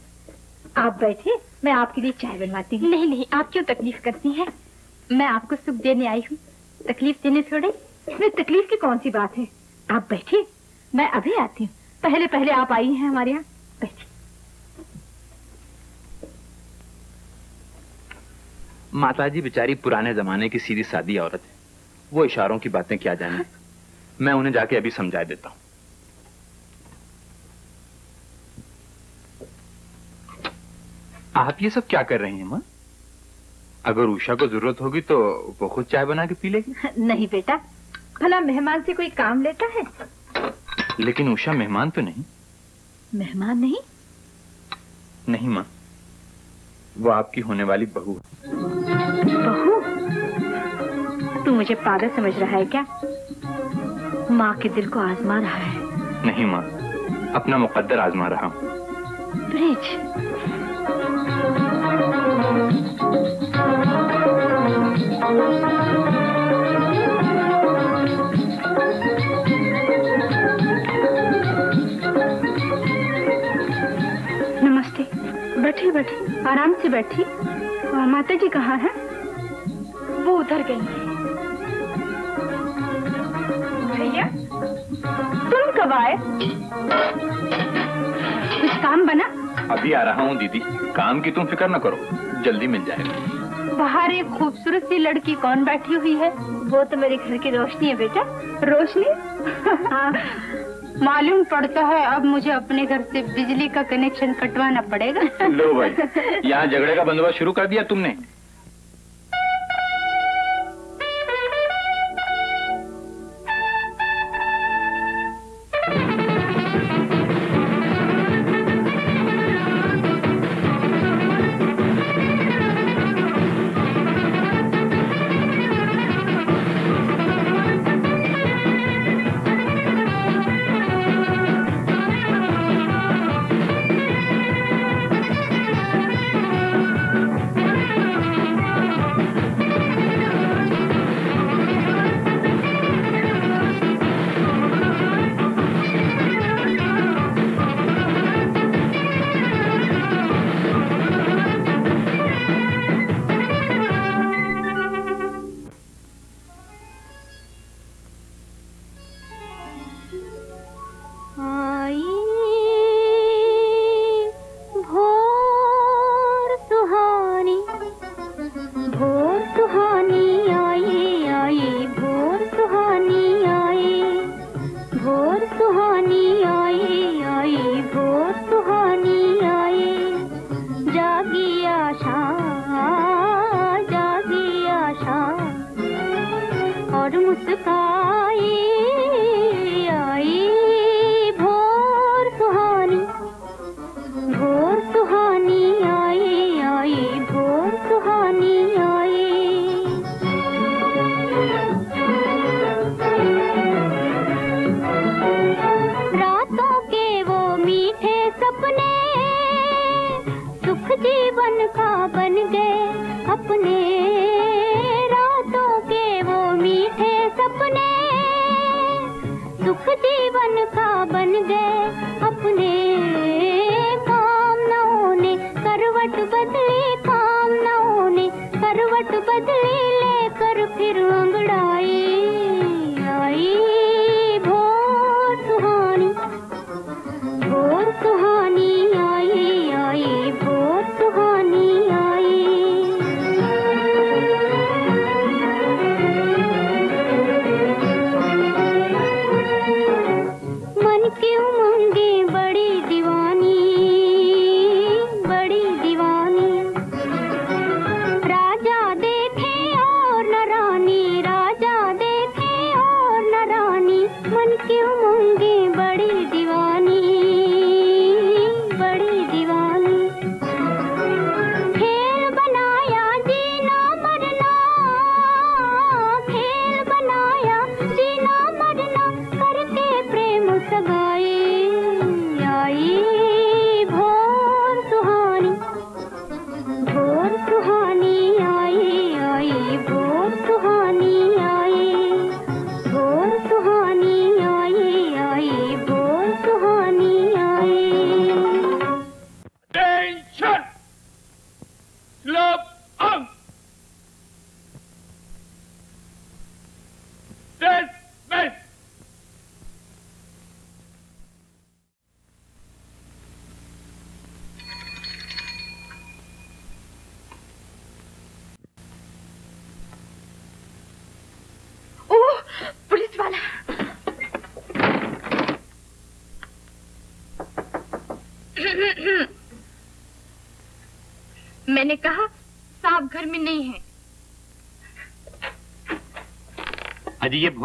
S10: आप बैठिए मैं आपके लिए चाय बनवाती हूँ। नहीं नहीं आप क्यों तकलीफ़ करती हैं? मैं आपको सुख देने आई हूँ। तकलीफ़ देने थोड़े? इसमें तकलीफ़ की कौन सी बात है? आप बैठिए मैं अभी आती हूँ। पहले पहले आप आई हैं हमारे यहाँ बैठिए
S7: माताजी बेचारी पुराने जमाने की सीधी सादी औरत है। वो इशारों की बातें क्या जाने? मैं उन्हें जाके अभी समझा देता हूँ। आप ये सब क्या कर रही हैं माँ? अगर उषा को ज़रूरत होगी तो वो खुद चाय बना के पी लेगी।
S10: नहीं बेटा भला मेहमान से कोई काम लेता है?
S7: लेकिन उषा मेहमान तो नहीं।
S10: मेहमान नहीं?
S7: नहीं माँ। वो आपकी होने वाली बहू है।
S10: तू मुझे पागल समझ रहा है क्या? माँ के दिल को आजमा रहा है।
S7: नहीं माँ अपना मुकद्दर आजमा रहा हूँ।
S10: ब्रिज। नमस्ते। बैठी बैठिए। आराम से बैठी माता जी कहाँ है? वो उधर गई भैया तुम कब आए? कुछ काम बना?
S14: अभी आ रहा हूँ दीदी। काम की तुम फ़िक्र न करो। जल्दी मिल जाएगा
S10: बाहर एक खूबसूरत सी लड़की कौन बैठी हुई है? वो तो मेरे घर की रोशनी है बेटा। रोशनी? [laughs] हाँ, मालूम पड़ता है अब मुझे अपने घर से बिजली का कनेक्शन कटवाना पड़ेगा।
S14: लो भाई [laughs] यहाँ झगड़े का बंदोबस्त शुरू कर दिया तुमने।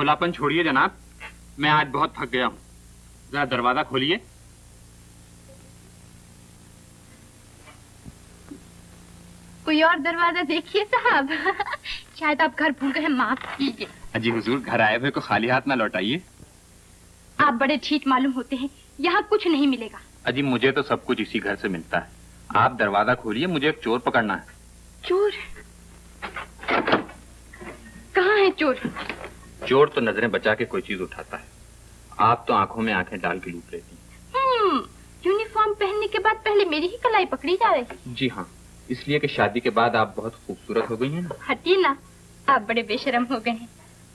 S14: भोलापन छोड़िए जनाब। मैं आज बहुत थक गया हूँ। जरा दरवाज़ा खोलिए।
S10: कोई और दरवाज़ा देखिए साहब। शायद आप घर भूल गए माफ़ कीजिए।
S14: अजी हुजूर घर आए हुए को खाली हाथ ना लौटाइए।
S10: आप बड़े ठीक मालूम होते हैं यहाँ कुछ नहीं मिलेगा।
S14: अजी मुझे तो सब कुछ इसी घर से मिलता है। आप दरवाज़ा खोलिए मुझे एक चोर पकड़ना है।
S10: चोर? कहाँ है चोर?
S14: चोर तो नज़रें बचा के कोई चीज़ उठाता है। आप तो आँखों में आँखें डाल के लूट लेती
S10: हम्म, यूनिफॉर्म पहनने के बाद पहले मेरी ही कलाई पकड़ी जा रही
S14: जी हाँ इसलिए कि शादी के बाद आप बहुत खूबसूरत हो गई हैं ना।
S10: हटिए ना आप बड़े बेशरम हो गए हैं।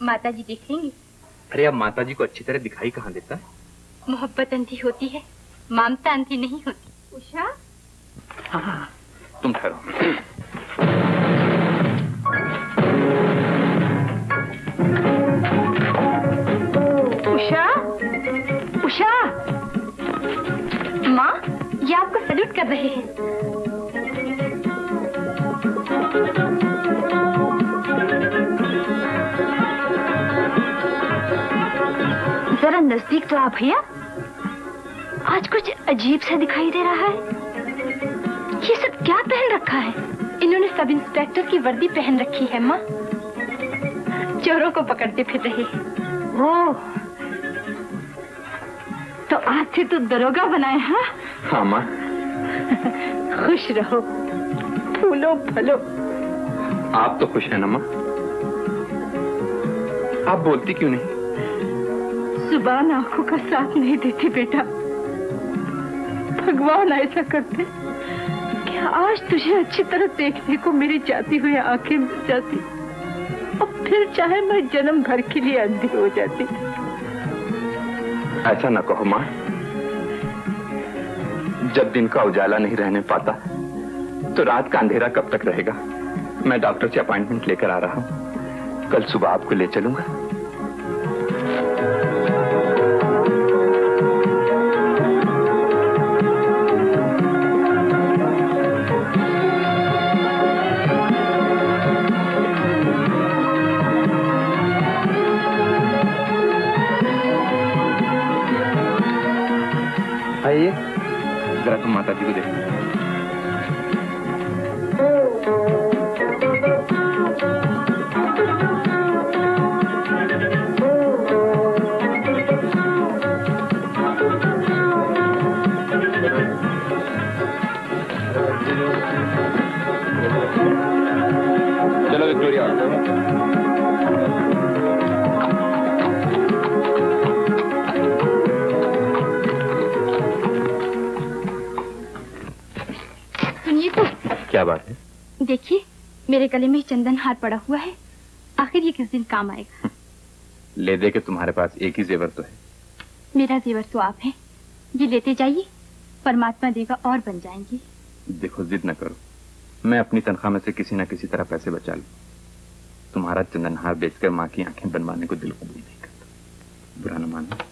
S10: माता जी देखेंगे।
S14: अरे अब माता जी को अच्छी तरह दिखाई कहाँ देता है?
S10: मोहब्बत अंधी होती है ममता अंधी नहीं होती। उषा?
S7: हाँ, तुम ठहरो।
S10: ये आपको सल्यूट कर रहे हैं। जरा नज़दीक तो आप भैया। आज कुछ अजीब सा दिखाई दे रहा है। ये सब क्या पहन रखा है? इन्होंने सब इंस्पेक्टर की वर्दी पहन रखी है, माँ। चोरों को पकड़ते फिर रहे हैं। ओह तो आज से तो दरोगा बनाए हाँ?
S7: हाँ माँ। [laughs]
S10: खुश रहो। फूलो फलो।
S7: आप तो खुश है ना माँ? आप बोलती क्यों नहीं?
S10: ज़ुबान आँखों का साथ नहीं देती बेटा। भगवान ऐसा करते कि आज तुझे अच्छी तरह देखने को मेरी जाती हुई आँखें मिल जाती। और फिर चाहे मैं जन्म भर के लिए अंधी हो जाती।
S7: ऐसा ना कहो माँ। जब दिन का उजाला नहीं रहने पाता तो रात का अंधेरा कब तक रहेगा? मैं डॉक्टर से अपॉइंटमेंट लेकर आ रहा हूँ। कल सुबह आपको ले चलूँगा।
S10: गले में चंदन हार पड़ा हुआ है। आखिर ये किस दिन काम आएगा?
S7: ले दे के तुम्हारे पास एक ही जेवर तो है।
S10: मेरा जेवर तो आप है। ये लेते जाइए परमात्मा देगा और बन जाएँगे।
S7: देखो जिद न करो। मैं अपनी तनख्वाह में से किसी न किसी तरह पैसे बचा लू। तुम्हारा चंदनहार बेचकर माँ की आँखें बनवाने को दिल कबूल नहीं करता। बुरा न मानो।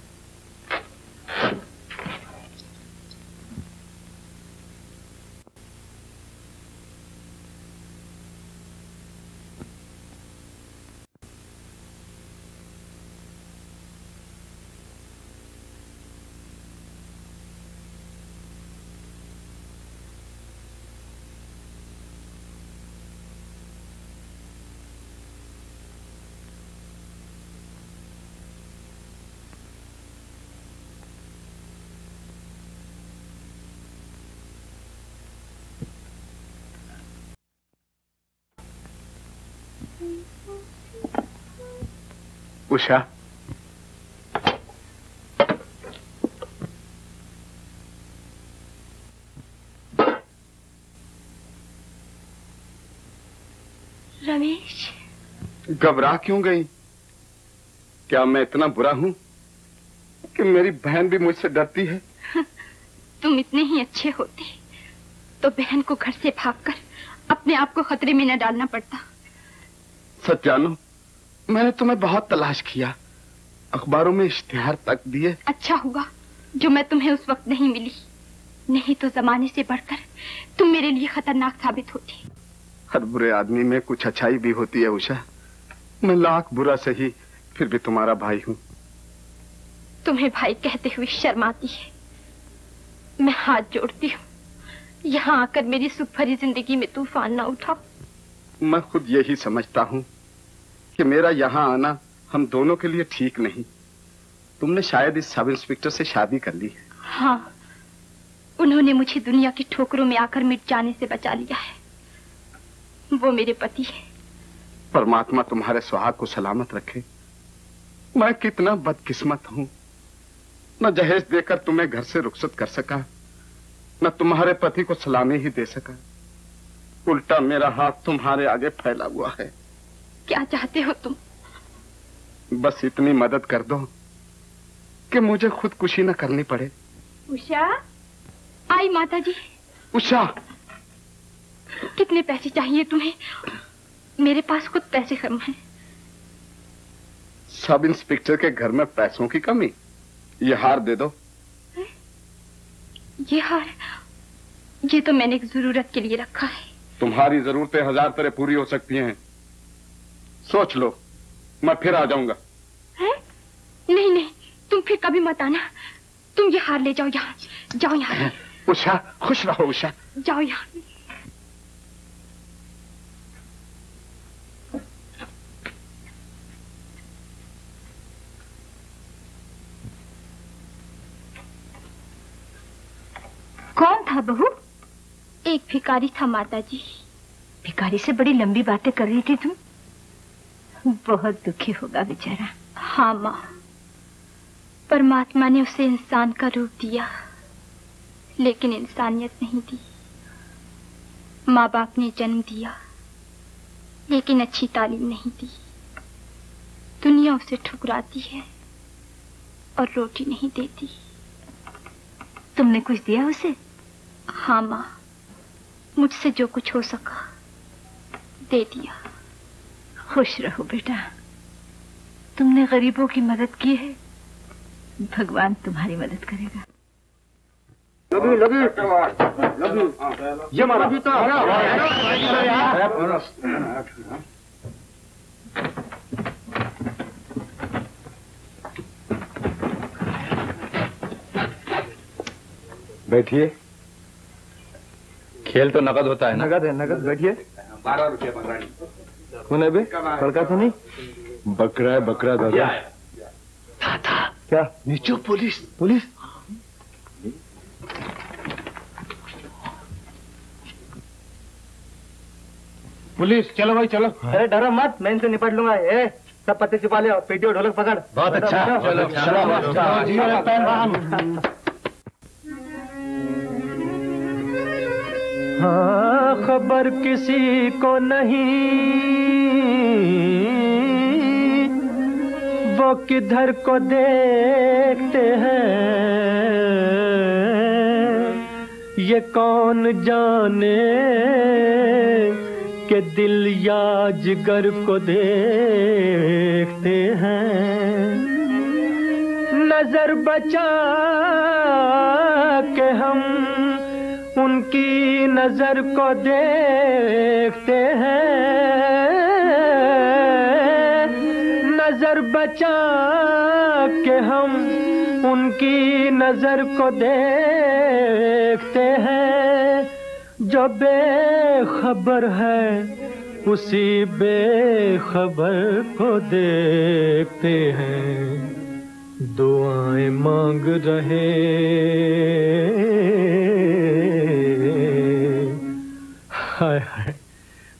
S13: उषा
S10: रमेश?
S13: घबरा क्यों गई? क्या मैं इतना बुरा हूँ कि मेरी बहन भी मुझसे डरती है? [laughs]
S10: तुम इतने ही अच्छे होते तो बहन को घर से भागकर अपने आप को खतरे में न डालना पड़ता।
S13: सच जानो मैंने तुम्हें बहुत तलाश किया। अखबारों में इश्तिहार तक दिए।
S10: अच्छा हुआ जो मैं तुम्हें उस वक्त नहीं मिली। नहीं तो जमाने से बढ़कर तुम मेरे लिए खतरनाक साबित होती।
S13: हर बुरे आदमी में कुछ अच्छाई भी होती है उषा। मैं लाख बुरा सही फिर भी तुम्हारा भाई हूँ।
S10: तुम्हें भाई कहते हुए शर्म आती है। मैं हाथ जोड़ती हूँ। यहाँ आकर मेरी सुख भरी ज़िंदगी में तूफ़ान ना उठाओ।
S13: मैं खुद यही समझता हूँ कि मेरा यहाँ आना हम दोनों के लिए ठीक नहीं। तुमने शायद इस सब इंस्पेक्टर से शादी कर ली है।
S10: हाँ उन्होंने मुझे दुनिया की ठोकरों में आकर मिट जाने से बचा लिया है। वो मेरे पति है।
S13: परमात्मा तुम्हारे सुहाग को सलामत रखे। मैं कितना बदकिस्मत हूँ। न जहेज देकर तुम्हें घर से रुखसत कर सका न तुम्हारे पति को सलामी ही दे सका। उल्टा मेरा हाथ तुम्हारे आगे फैला हुआ है।
S10: क्या चाहते हो तुम?
S13: बस इतनी मदद कर दो कि मुझे खुदकुशी न करनी पड़े।
S10: उषा आई माता जी
S13: उषा!
S10: कितने पैसे चाहिए तुम्हें? मेरे पास खुद पैसे कम हैं।
S13: सब इंस्पेक्टर के घर में पैसों की कमी। ये हार दे दो।
S10: ये हार ये तो मैंने एक ज़रूरत के लिए रखा है।
S13: तुम्हारी जरूरतें हज़ार तरह पूरी हो सकती हैं। सोच लो मैं फिर आ जाऊँगा।
S10: है? नहीं नहीं तुम फिर कभी मत आना। तुम ये हार ले जाओ यहाँ। जाओ यहाँ।
S13: उषा खुश रहो उषा।
S10: जाओ यहाँ। कौन था बहू? एक भिखारी था माता जी भिखारी से बड़ी लंबी बातें कर रही थी तुम। बहुत दुखी होगा बेचारा। हाँ माँ। परमात्मा ने उसे इंसान का रूप दिया लेकिन इंसानियत नहीं दी। माँ बाप ने जन्म दिया लेकिन अच्छी तालीम नहीं दी। दुनिया उसे ठुकराती है और रोटी नहीं देती। तुमने कुछ दिया उसे? हाँ माँ। मुझसे जो कुछ हो सका दे दिया। खुश रहो बेटा। तुमने गरीबों की मदद की है। भगवान तुम्हारी मदद करेगा।
S1: लगी लगी। लगी। ये मारा।
S2: बैठिए। खेल तो नकद होता है
S1: नगद है नगद। बैठिए।
S2: बारह रुपया
S1: कौन है बे लड़का तो नहीं
S2: बकरा है बकरा दादा
S1: क्या नीचे पुलिस पुलिस पुलिस चलो भाई चलो
S16: अरे डरो मत मैं इनसे निपट लूँगा ए सब पत्ते छुपा ले पेटी और ढोलक पकड़
S2: बहुत अच्छा चलो
S16: हाँ खबर किसी को नहीं। वो किधर को देखते हैं? ये कौन जाने के दिल या जिगर को देखते हैं? नज़र बचा के हम उनकी नज़र को देखते हैं। नज़र बचा के हम उनकी नज़र को देखते हैं। जो बेखबर है, उसी बेखबर को देखते हैं। दुआएँ मांग रहे। हाय हाय।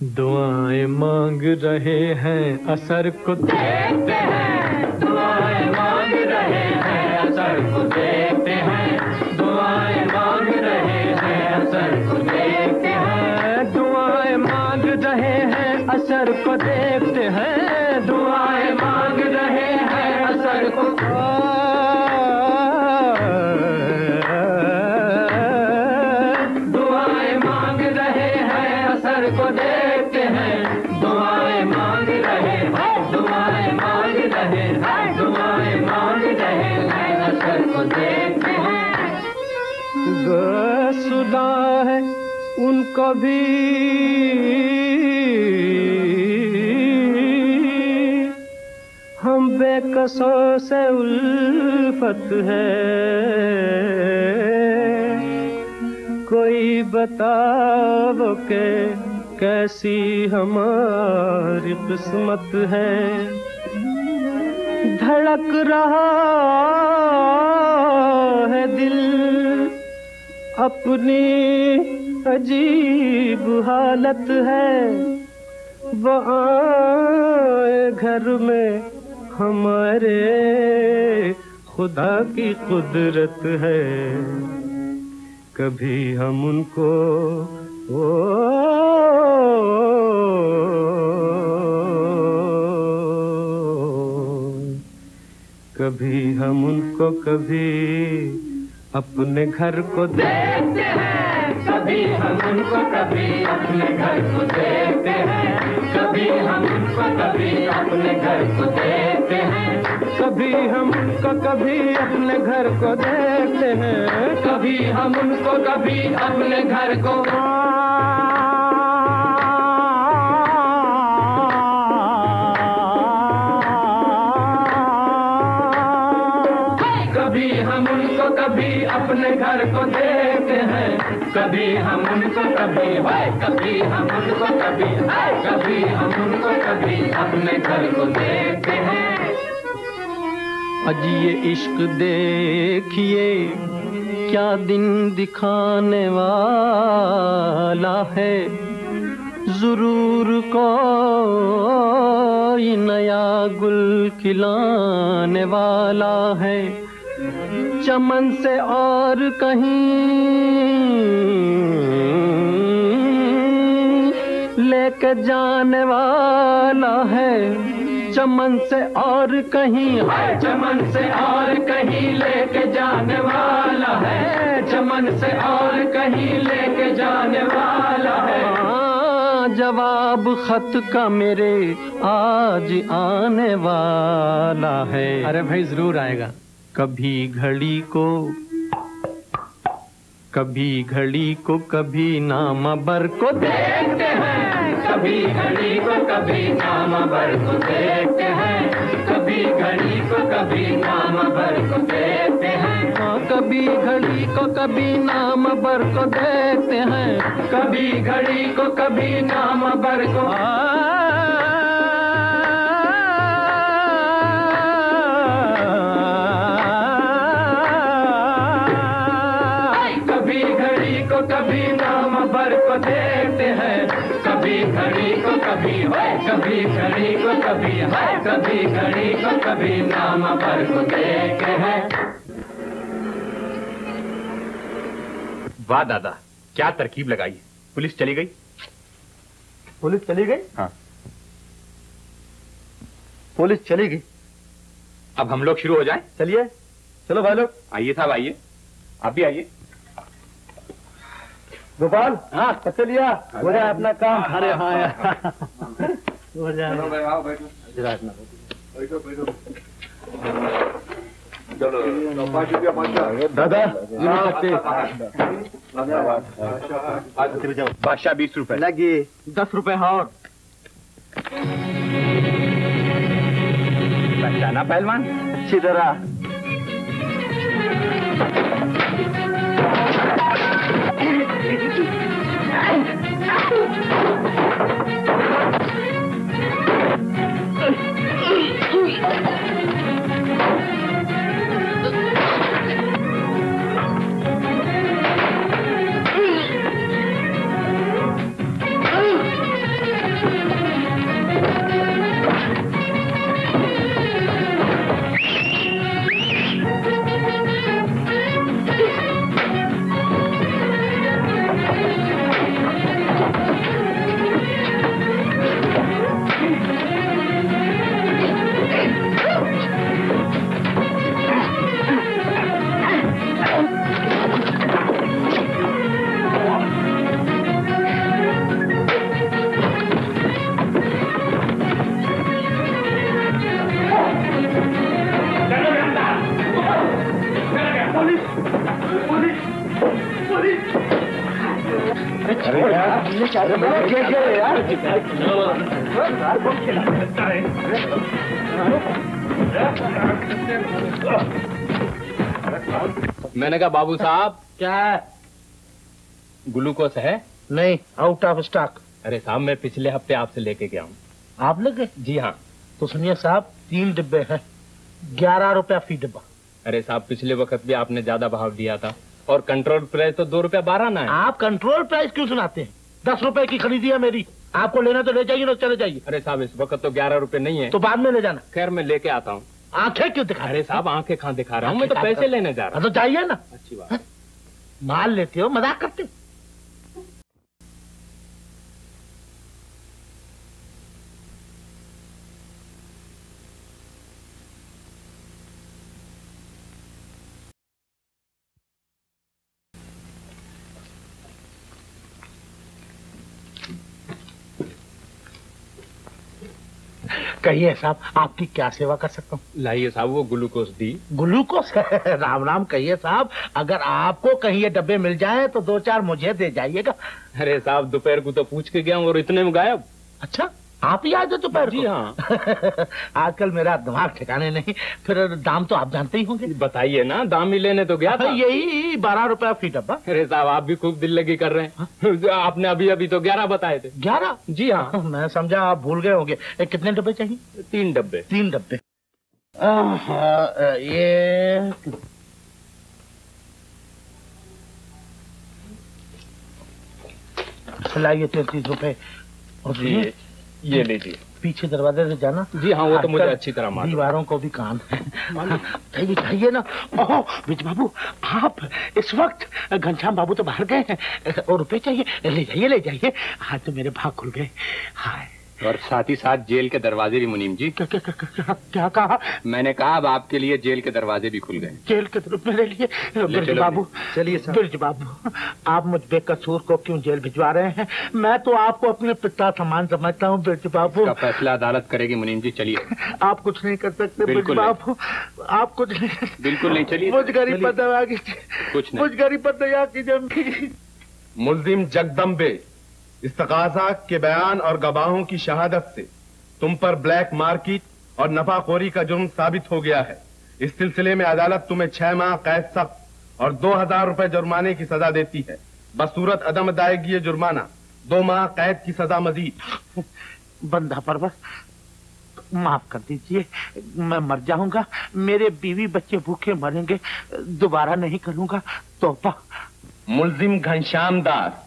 S16: दुआएँ मांग रहे हैं असर को देखते हैं। दुआएँ मांग रहे हैं असर को देखते हैं। दुआएँ मांग रहे हैं असर को देखते हैं। दुआएँ मांग रहे हैं असर को देखते हैं। दुआएँ मांग सुना है उनको भी हम बेकसों से उल्फत है। कोई बताओ के कैसी हमारी किस्मत है। धड़क रहा है दिल अपनी अजीब हालत है। वो घर में हमारे खुदा की कुदरत है। कभी हम उनको ओ, कभी हम उनको कभी अपने घर को देते हैं। कभी हम उनको, कभी अपने घर को देते हैं। कभी हम उनको, कभी अपने घर को देते हैं। कभी हम उनको, कभी अपने घर को देते हैं। कभी हम उनको, कभी अपने घर को। घर को देखते हैं। कभी हम उनको, कभी हाय कभी हम उनको, कभी हाय कभी हम उनको, कभी अपने घर को देते हैं। अज ये इश्क देखिए, क्या दिन दिखाने वाला है? ज़रूर कोई नया गुल खिलाने वाला है। चमन से और कहीं लेके जाने वाला है। चमन से और कहीं चमन से और कहीं लेके जाने वाला है। चमन से और कहीं लेके जाने वाला है। हाँ, जवाब खत का मेरे आज आने वाला है। अरे भाई ज़रूर आएगा। कभी घड़ी को कभी घड़ी को कभी नाम बर को देखते हैं। कभी घड़ी को कभी नाम बर को देखते हैं। कभी घड़ी को कभी नाम बर को देखते हैं। हाँ, कभी घड़ी को कभी नाम बर को देखते हैं। कभी घड़ी को कभी नाम बर को। कभी कभी है कभी घड़ी को कभी नाम बर को देखते हैं।
S7: वाह दादा क्या तरकीब लगाई? पुलिस चली गई?
S1: पुलिस चली गई?
S7: हाँ।
S1: पुलिस चली गई।
S7: अब हम लोग शुरू हो जाएँ?
S1: चलिए चलो भाई लोग।
S7: आइए साहब आइए। आप भी आइए।
S1: गोपाल हाँ। चलिए हो जाए अपना काम अरे हाँ। [laughs] हो जाए
S2: पाँच रुपया पाँच
S1: दादा
S7: बादशाह बीस रुपए।
S1: लगी। दस रुपए और।
S7: पहचाना पहलवान।
S1: अच्छी तरह।
S3: मैंने कहा बाबू साहब।
S1: क्या?
S3: ग्लूकोस है?
S1: नहीं आउट ऑफ़ स्टॉक
S3: अरे साहब मैं पिछले हफ़्ते आपसे लेके गया हूँ।
S1: आप लगे?
S3: जी हाँ।
S1: तो सुनिए साहब तीन डिब्बे हैं ग्यारह रुपया फ़ी डिब्बा।
S3: अरे साहब पिछले वक्त भी आपने ज़्यादा भाव दिया था। और कंट्रोल प्राइस तो दो रुपया बारह ना है।
S1: आप कंट्रोल प्राइस क्यों सुनाते हैं? दस रुपए की खरीदी है मेरी। आपको लेना तो ले जाइए ना चले जाइए।
S3: अरे साहब इस वक्त तो ग्यारह रुपए नहीं है।
S1: तो बाद में ले जाना।
S3: खैर मैं लेके आता हूँ।
S1: आँखें क्यों दिखा
S3: अरे साहब आँखें कहाँ दिखा रहा हूँ? मैं तो पैसे लेने जा रहा
S1: हूँ तो जाइए ना।
S3: अच्छी बात।
S1: माल लेते हो मज़ाक करते हो? कहिए साहब आपकी क्या सेवा कर सकता हूँ?
S4: लाइए साहब वो ग्लूकोज दी
S1: ग्लूकोस [laughs] राम राम कहिए साहब अगर आपको कहीं ये डब्बे मिल जाए तो दो चार मुझे दे जाइएगा।
S4: अरे साहब दोपहर को तो पूछ के गया हूँ और इतने में गायब।
S1: अच्छा आप ही आ जाओ दोपहर
S4: जी हाँ। [laughs]
S1: आजकल मेरा दिमाग ठिकाने नहीं। फिर दाम तो आप जानते ही होंगे।
S4: बताइए ना दाम ही लेने तो गया था।
S1: यही बारह रुपया फ़ी डब्बा
S4: अरे साहब आप भी खूब दिल लगी कर रहे हैं। [laughs] आपने अभी अभी तो ग्यारह बताए थे।
S1: ग्यारह?
S4: जी हाँ। [laughs]
S1: मैं समझा आप भूल गए होंगे। कितने डब्बे चाहिए?
S4: तीन डब्बे।
S1: तीन डब्बे। ये लाइए तैतीस रुपए। और ये
S4: ये लीजिए।
S1: पीछे दरवाजे से जाना।
S4: जी हाँ वो तो मुझे अच्छी तरह मालूम।
S1: दीवारों को भी काम है चाहिए चाहिए ना। ओह बिज बाबू आप इस वक्त घनश्याम बाबू तो बाहर गए हैं। और रुपए चाहिए? ले जाइए ले जाइए। हाथ तो मेरे भाग खुल गए। हाय।
S7: और साथ ही साथ जेल के दरवाजे भी मुनीम जी।
S1: क्या क्या क्या, क्या, क्या कहा?
S7: मैंने कहा अब आपके लिए जेल के दरवाजे भी खुल गए
S1: जेल के मेरे लिए? ब्रज बाबू
S7: चलिए
S1: ब्रज बाबू आप मुझ बेकसूर को क्यों जेल भिजवा रहे हैं? मैं तो आपको अपने पिता समान समझता हूँ ब्रज बाबू।
S7: का फैसला अदालत करेगी मुनीम जी चलिए।
S1: आप कुछ नहीं कर सकते ब्रज
S7: बिल्कुल
S1: बाबू। आप कुछ नहीं
S7: बिल्कुल नहीं चलिए।
S1: मुझ गरीब पर दया की
S7: कुछ
S1: मुझ गरीब पर दया की जमी
S17: मुलजिम जगदम्बे इस्तकाजा के बयान और गवाहों की शहादत से तुम पर ब्लैक मार्केट और नफाखोरी का जुर्म साबित हो गया है। इस सिलसिले में अदालत तुम्हें छह माह कैद सख्त और दो हज़ार रूपए जुर्माने की सजा देती है। बसूरत अदम अदायगी जुर्माना दो माह कैद की सजा मजीद।
S1: बंदा परवर माफ़ कर दीजिए मैं मर जाऊँगा मेरे बीवी बच्चे भूखे मरेंगे दोबारा नहीं करूँगा तोहफा
S17: मुलजिम घनश्याम दास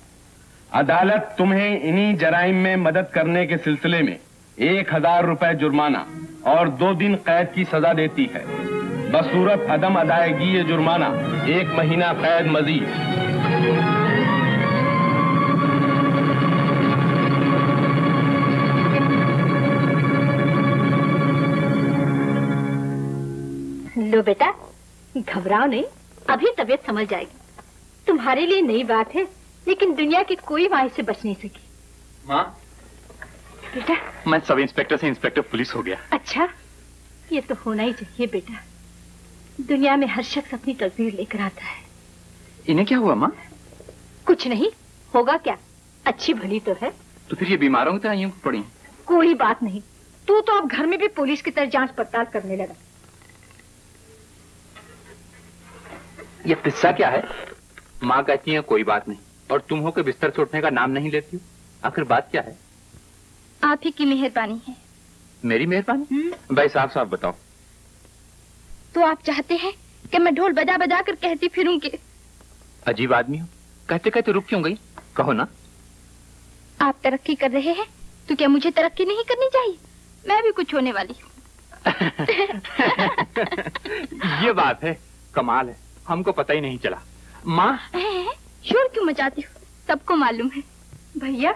S17: अदालत तुम्हें इन्हीं जराइम में मदद करने के सिलसिले में एक हज़ार रुपए जुर्माना और दो दिन कैद की सजा देती है। बसूरत अदम अदायगी ये जुर्माना एक महीना कैद मजीद।
S10: लो बेटा, घबराओ नहीं, अभी तबीयत समझ जाएगी। तुम्हारे लिए नई बात है। लेकिन दुनिया की कोई माँ से बच नहीं सकी।
S7: माँ?
S10: बेटा?
S7: मैं सब इंस्पेक्टर से इंस्पेक्टर पुलिस हो गया।
S10: अच्छा ये तो होना ही चाहिए बेटा। दुनिया में हर शख्स अपनी तस्वीर लेकर आता है।
S7: इन्हें क्या हुआ माँ?
S10: कुछ नहीं होगा क्या? अच्छी भली तो है।
S7: तो फिर ये बीमारों की तरह पड़ी।
S10: कोई बात नहीं। तू तो अब घर में भी पुलिस की तरह जाँच पड़ताल करने लगा।
S7: ये किस्सा क्या है? माँ कहती है कोई बात नहीं। और तुम हो के बिस्तर से उठने का नाम नहीं लेती हो? आखिर बात क्या है?
S5: आप ही की मेहरबानी है।
S7: मेरी मेहरबानी? भाई साहब साहब बताओ।
S5: तो आप चाहते हैं कि मैं ढोल बजा बजा कर कहती फिरूं कि
S7: अजीब आदमी हो। कहते कहते रुक क्यों गई? कहो ना।
S5: आप तरक्की कर रहे हैं तो क्या मुझे तरक्की नहीं करनी चाहिए? मैं भी कुछ होने वाली हूँ। [laughs]
S7: ये बात है। कमाल है। हमको पता ही नहीं चला। माँ?
S5: शोर क्यों मचाती हो? सबको मालूम है। भैया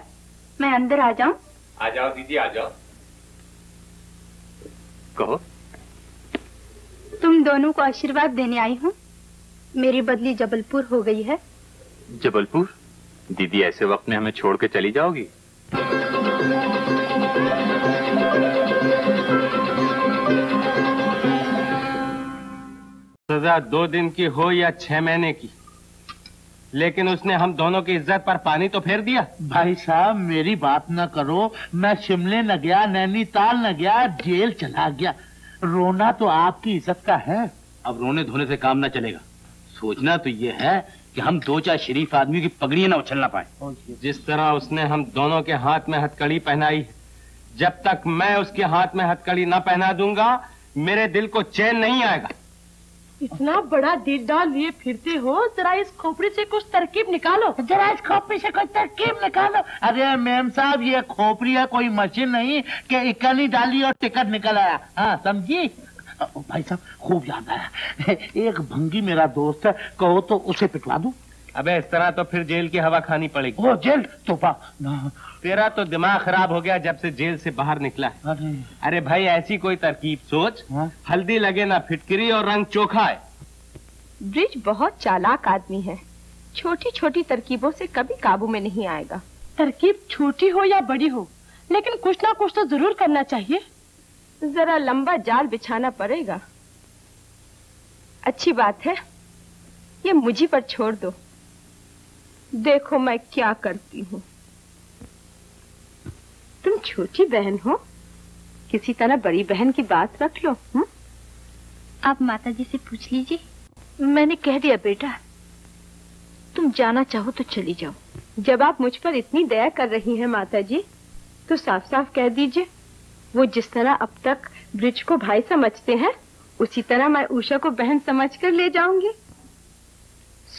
S5: मैं अंदर आ जाऊँ।
S7: आ जाओ दीदी आ जाओ। कहो।
S5: तुम दोनों को आशीर्वाद देने आई हूँ। मेरी बदली जबलपुर हो गई है।
S7: जबलपुर? दीदी ऐसे वक्त में हमें छोड़ के चली जाओगी?
S3: सजा दो दिन की हो या छह महीने की। लेकिन उसने हम दोनों की इज़्ज़त पर पानी तो फेर दिया।
S1: भाई साहब मेरी बात न करो। मैं शिमले न गया नैनीताल न गया जेल चला गया। रोना तो आपकी इज़्ज़त का है।
S14: अब रोने धोने से काम ना चलेगा। सोचना तो ये है कि हम दो चार शरीफ आदमी की पगड़ियाँ ना उछल ना पाए
S3: जिस तरह उसने हम दोनों के हाथ में हथकड़ी पहनाई जब तक मैं उसके हाथ में हथकड़ी न पहना दूँगा मेरे दिल को चैन नहीं आएगा।
S6: इतना बड़ा दिल डाल लिए फिरते हो जरा इस खोपड़ी से कुछ तरकीब निकालो।
S1: जरा इस खोपड़ी से कोई तरकीब निकालो। अरे मैम साहब ये खोपड़ी है कोई मशीन नहीं कि इकनी डाली और टिकट निकल आया। हाँ समझी? भाई साहब खूब याद आया। एक भंगी मेरा दोस्त है कहो तो उसे पिटवा दू?
S3: अबे इस तरह तो फिर जेल की हवा खानी पड़ेगी।
S1: वो जेल? तो ना
S3: तेरा तो दिमाग खराब हो गया जब से जेल से बाहर निकला है।
S1: अरे।
S3: भाई ऐसी कोई तरकीब सोच।
S1: हाँ?
S3: हल्दी लगे ना फिटकरी और रंग चोखा है।
S6: ब्रिज बहुत चालाक आदमी है। छोटी छोटी तरकीबों से कभी काबू में नहीं आएगा। तरकीब छोटी हो या बड़ी हो लेकिन कुछ ना कुछ तो ज़रूर करना चाहिए। जरा लंबा जाल बिछाना पड़ेगा। अच्छी बात है। ये मुझी पर छोड़ दो। देखो मैं क्या करती हूँ। तुम छोटी बहन हो। किसी तरह बड़ी बहन की बात रख लो हुँ?
S10: आप माता जी से पूछ लीजिए। मैंने कह दिया बेटा तुम जाना चाहो तो चली जाओ।
S6: जब आप मुझ पर इतनी दया कर रही हैं माता जी तो साफ़ साफ़ कह दीजिए। वो जिस तरह अब तक ब्रिज को भाई समझते हैं उसी तरह मैं उषा को बहन समझकर ले जाऊँगी।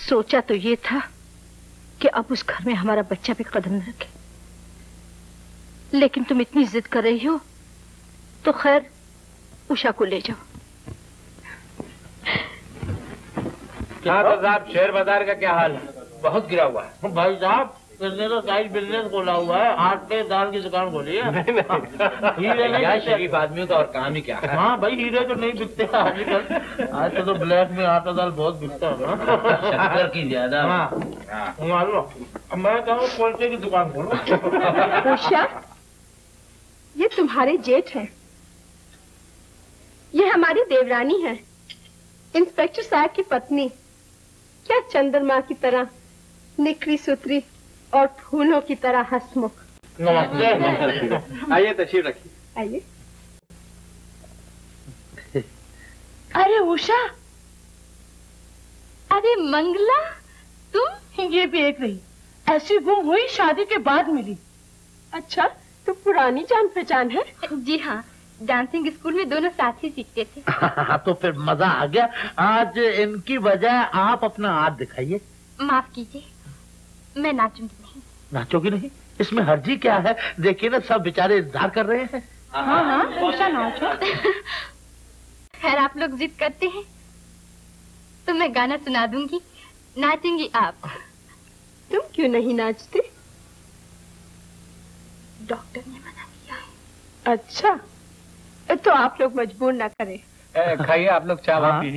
S10: सोचा तो ये था कि अब उस घर में हमारा बच्चा भी कदम न रखे। लेकिन तुम इतनी जिद कर रही हो तो खैर उषा को ले जाओ।
S14: क्या तो साहब? शेयर बाज़ार का क्या हाल है?
S1: बहुत गिरा हुआ है। भाई साहब इसने तो साइड बिज़नेस खोला हुआ है आटे दाल की दुकान खोली है। हीरे नहीं
S14: क्या
S1: बिकते।
S14: शरीफ आदमियों का और काम ही क्या है?
S1: हाँ भाई हीरे तो नहीं बिकते आजकल। आज तो ब्लैक में आटा दाल बहुत बिकता है
S14: शक्कर की ज़्यादा।
S1: हाँ। मान लो मैं कहूँ कुल्चे की दुकान खोलो।
S6: उषा ये तुम्हारे जेठ हैं। ये हमारी देवरानी है। इंस्पेक्टर साहब की पत्नी। क्या चंद्रमा की तरह निखरी सुतरी और फूलों की तरह हंसमुख।
S1: नमस्ते
S14: आइए तशरीफ़ रखिए।
S6: आइए।
S10: अरे उषा अरे मंगला तुम?
S9: ये भी एक रही। ऐसी गुम हुई शादी के बाद मिली।
S6: अच्छा। तो पुरानी जान पहचान है?
S10: जी हाँ डांसिंग स्कूल में दोनों साथ ही सीखते थे।
S1: हाँ [laughs] तो फिर मज़ा आ गया। आज इनकी वजह आप अपना हाथ दिखाइए।
S10: माफ़ कीजिए मैं नाचूँगी नहीं।
S1: नाचोगी नहीं? इसमें हर्जी क्या है? देखिए ना सब बेचारे इंतज़ार कर रहे हैं।
S10: हाँ हाँ नाचो। [laughs] खैर आप लोग जिद करते हैं तो मैं गाना सुना दूँगी। नाचेंगी आप।
S6: तुम क्यों नहीं नाचते?
S10: डॉक्टर ने मना किया है।
S6: अच्छा। तो आप लोग मजबूर ना करें।
S14: खाइए आप लोग चाय
S1: हाँ।
S14: पी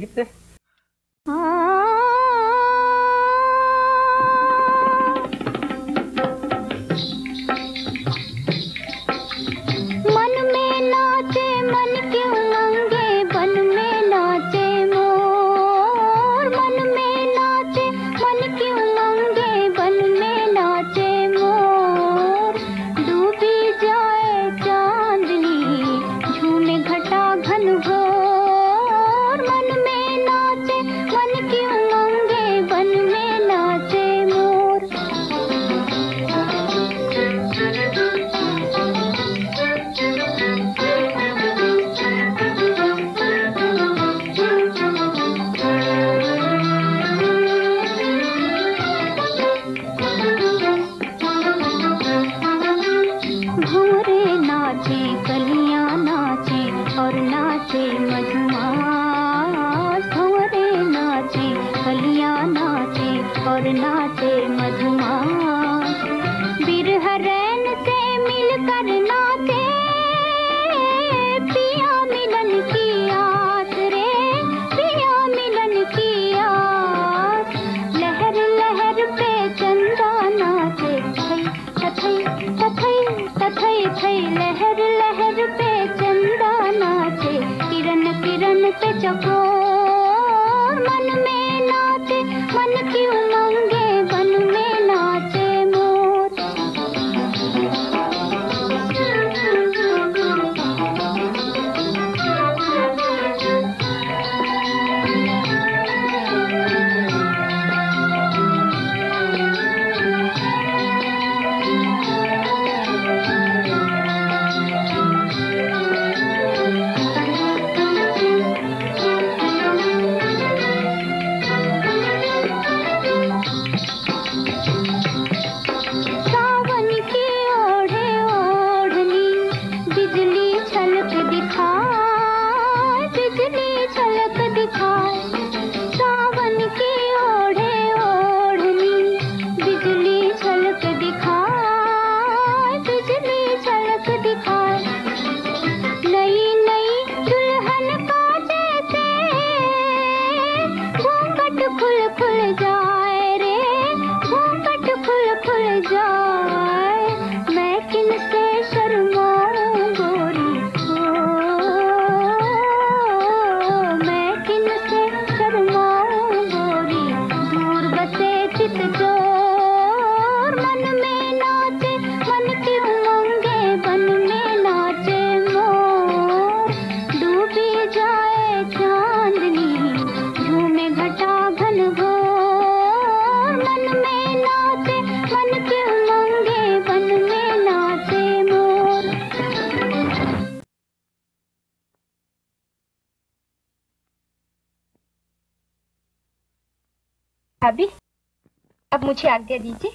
S10: मुझे आज्ञा दीजिए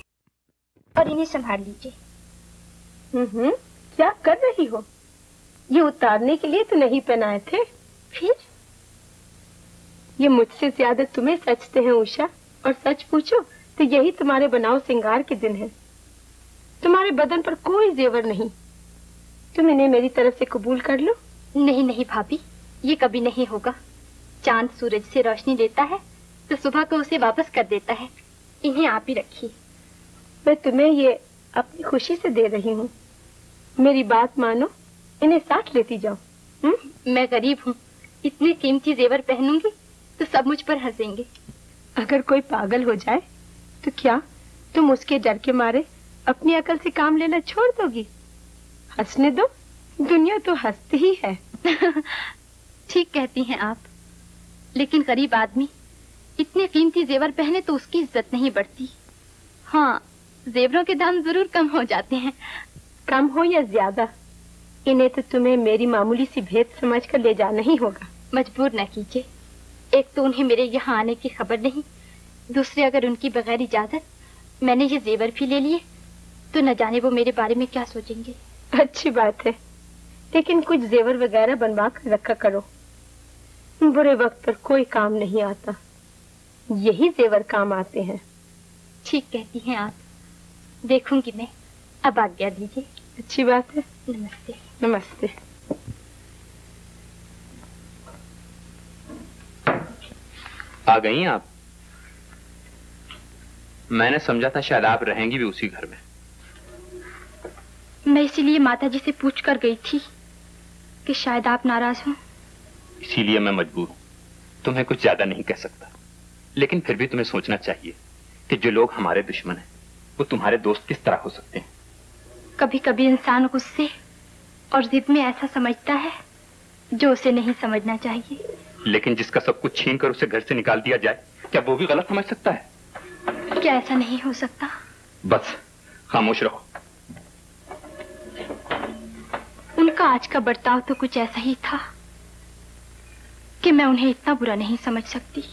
S10: और इन्हें संभाल लीजिए।
S6: हम्म क्या कर रही हो? ये उतारने के लिए तो नहीं पहनाए थे।
S10: फिर?
S6: ये मुझसे ज़्यादा तुम्हें सचते हैं उषा। और सच पूछो तो यही तुम्हारे बनाओ सिंगार के दिन है। तुम्हारे बदन पर कोई जेवर नहीं। तुम इन्हें मेरी तरफ़ से कबूल कर लो।
S10: नहीं नहीं भाभी ये कभी नहीं होगा। चाँद सूरज से रोशनी लेता है तो सुबह को उसे वापस कर देता है। इन्हें आप ही रखिए।
S6: मैं तुम्हें ये अपनी खुशी से दे रही हूँ। मेरी बात मानो इन्हें साथ लेती जाओ।
S10: हुँ? मैं गरीब हूँ। इतने कीमती जेवर पहनूँगी तो सब मुझ पर हंसेंगे।
S6: अगर कोई पागल हो जाए तो क्या तुम उसके डर के मारे अपनी अकल से काम लेना छोड़ दोगी? हंसने दो दुनिया तो हंसती ही है। [laughs]
S10: ठीक कहती हैं आप लेकिन गरीब आदमी इतने कीमती जेवर पहने तो उसकी इज़्ज़त नहीं बढ़ती। हाँ जेवरों के दाम ज़रूर कम हो जाते हैं।
S6: कम हो या ज़्यादा? इन्हें तो तुम्हें मेरी मामूली सी भेद समझ कर ले जाना ही होगा।
S10: मजबूर न कीजिए। एक तो उन्हें मेरे यहाँ आने की खबर नहीं। दूसरे अगर उनकी बगैर इजाज़त मैंने ये जेवर भी ले लिए तो न जाने वो मेरे बारे में क्या सोचेंगे।
S6: अच्छी बात है। लेकिन कुछ जेवर वगैरह बनवा कर रखा करो। बुरे वक्त पर कोई काम नहीं आता। यही जेवर काम आते हैं।
S10: ठीक कहती हैं आप। देखूँगी मैं। अब आज्ञा दीजिए।
S6: अच्छी बात है।
S10: नमस्ते।
S6: नमस्ते।
S7: आ गई आप? मैंने समझा था शायद आप रहेंगी भी उसी घर में।
S10: मैं इसीलिए माता जी से पूछ कर गई थी कि शायद आप नाराज़ हो।
S7: इसीलिए मैं मजबूर हूँ। तुम्हें कुछ ज़्यादा नहीं कह सकता। लेकिन फिर भी तुम्हें सोचना चाहिए कि जो लोग हमारे दुश्मन हैं वो तुम्हारे दोस्त किस तरह हो सकते हैं।
S10: कभी कभी इंसान गुस्से और जिद में ऐसा समझता है जो उसे नहीं समझना चाहिए।
S7: लेकिन जिसका सब कुछ छीन कर उसे घर से निकाल दिया जाए क्या वो भी गलत समझ सकता है?
S10: क्या ऐसा नहीं हो सकता?
S7: बस खामोश रहो।
S10: उनका आज का बर्ताव तो कुछ ऐसा ही था कि मैं उन्हें इतना बुरा नहीं समझ सकती।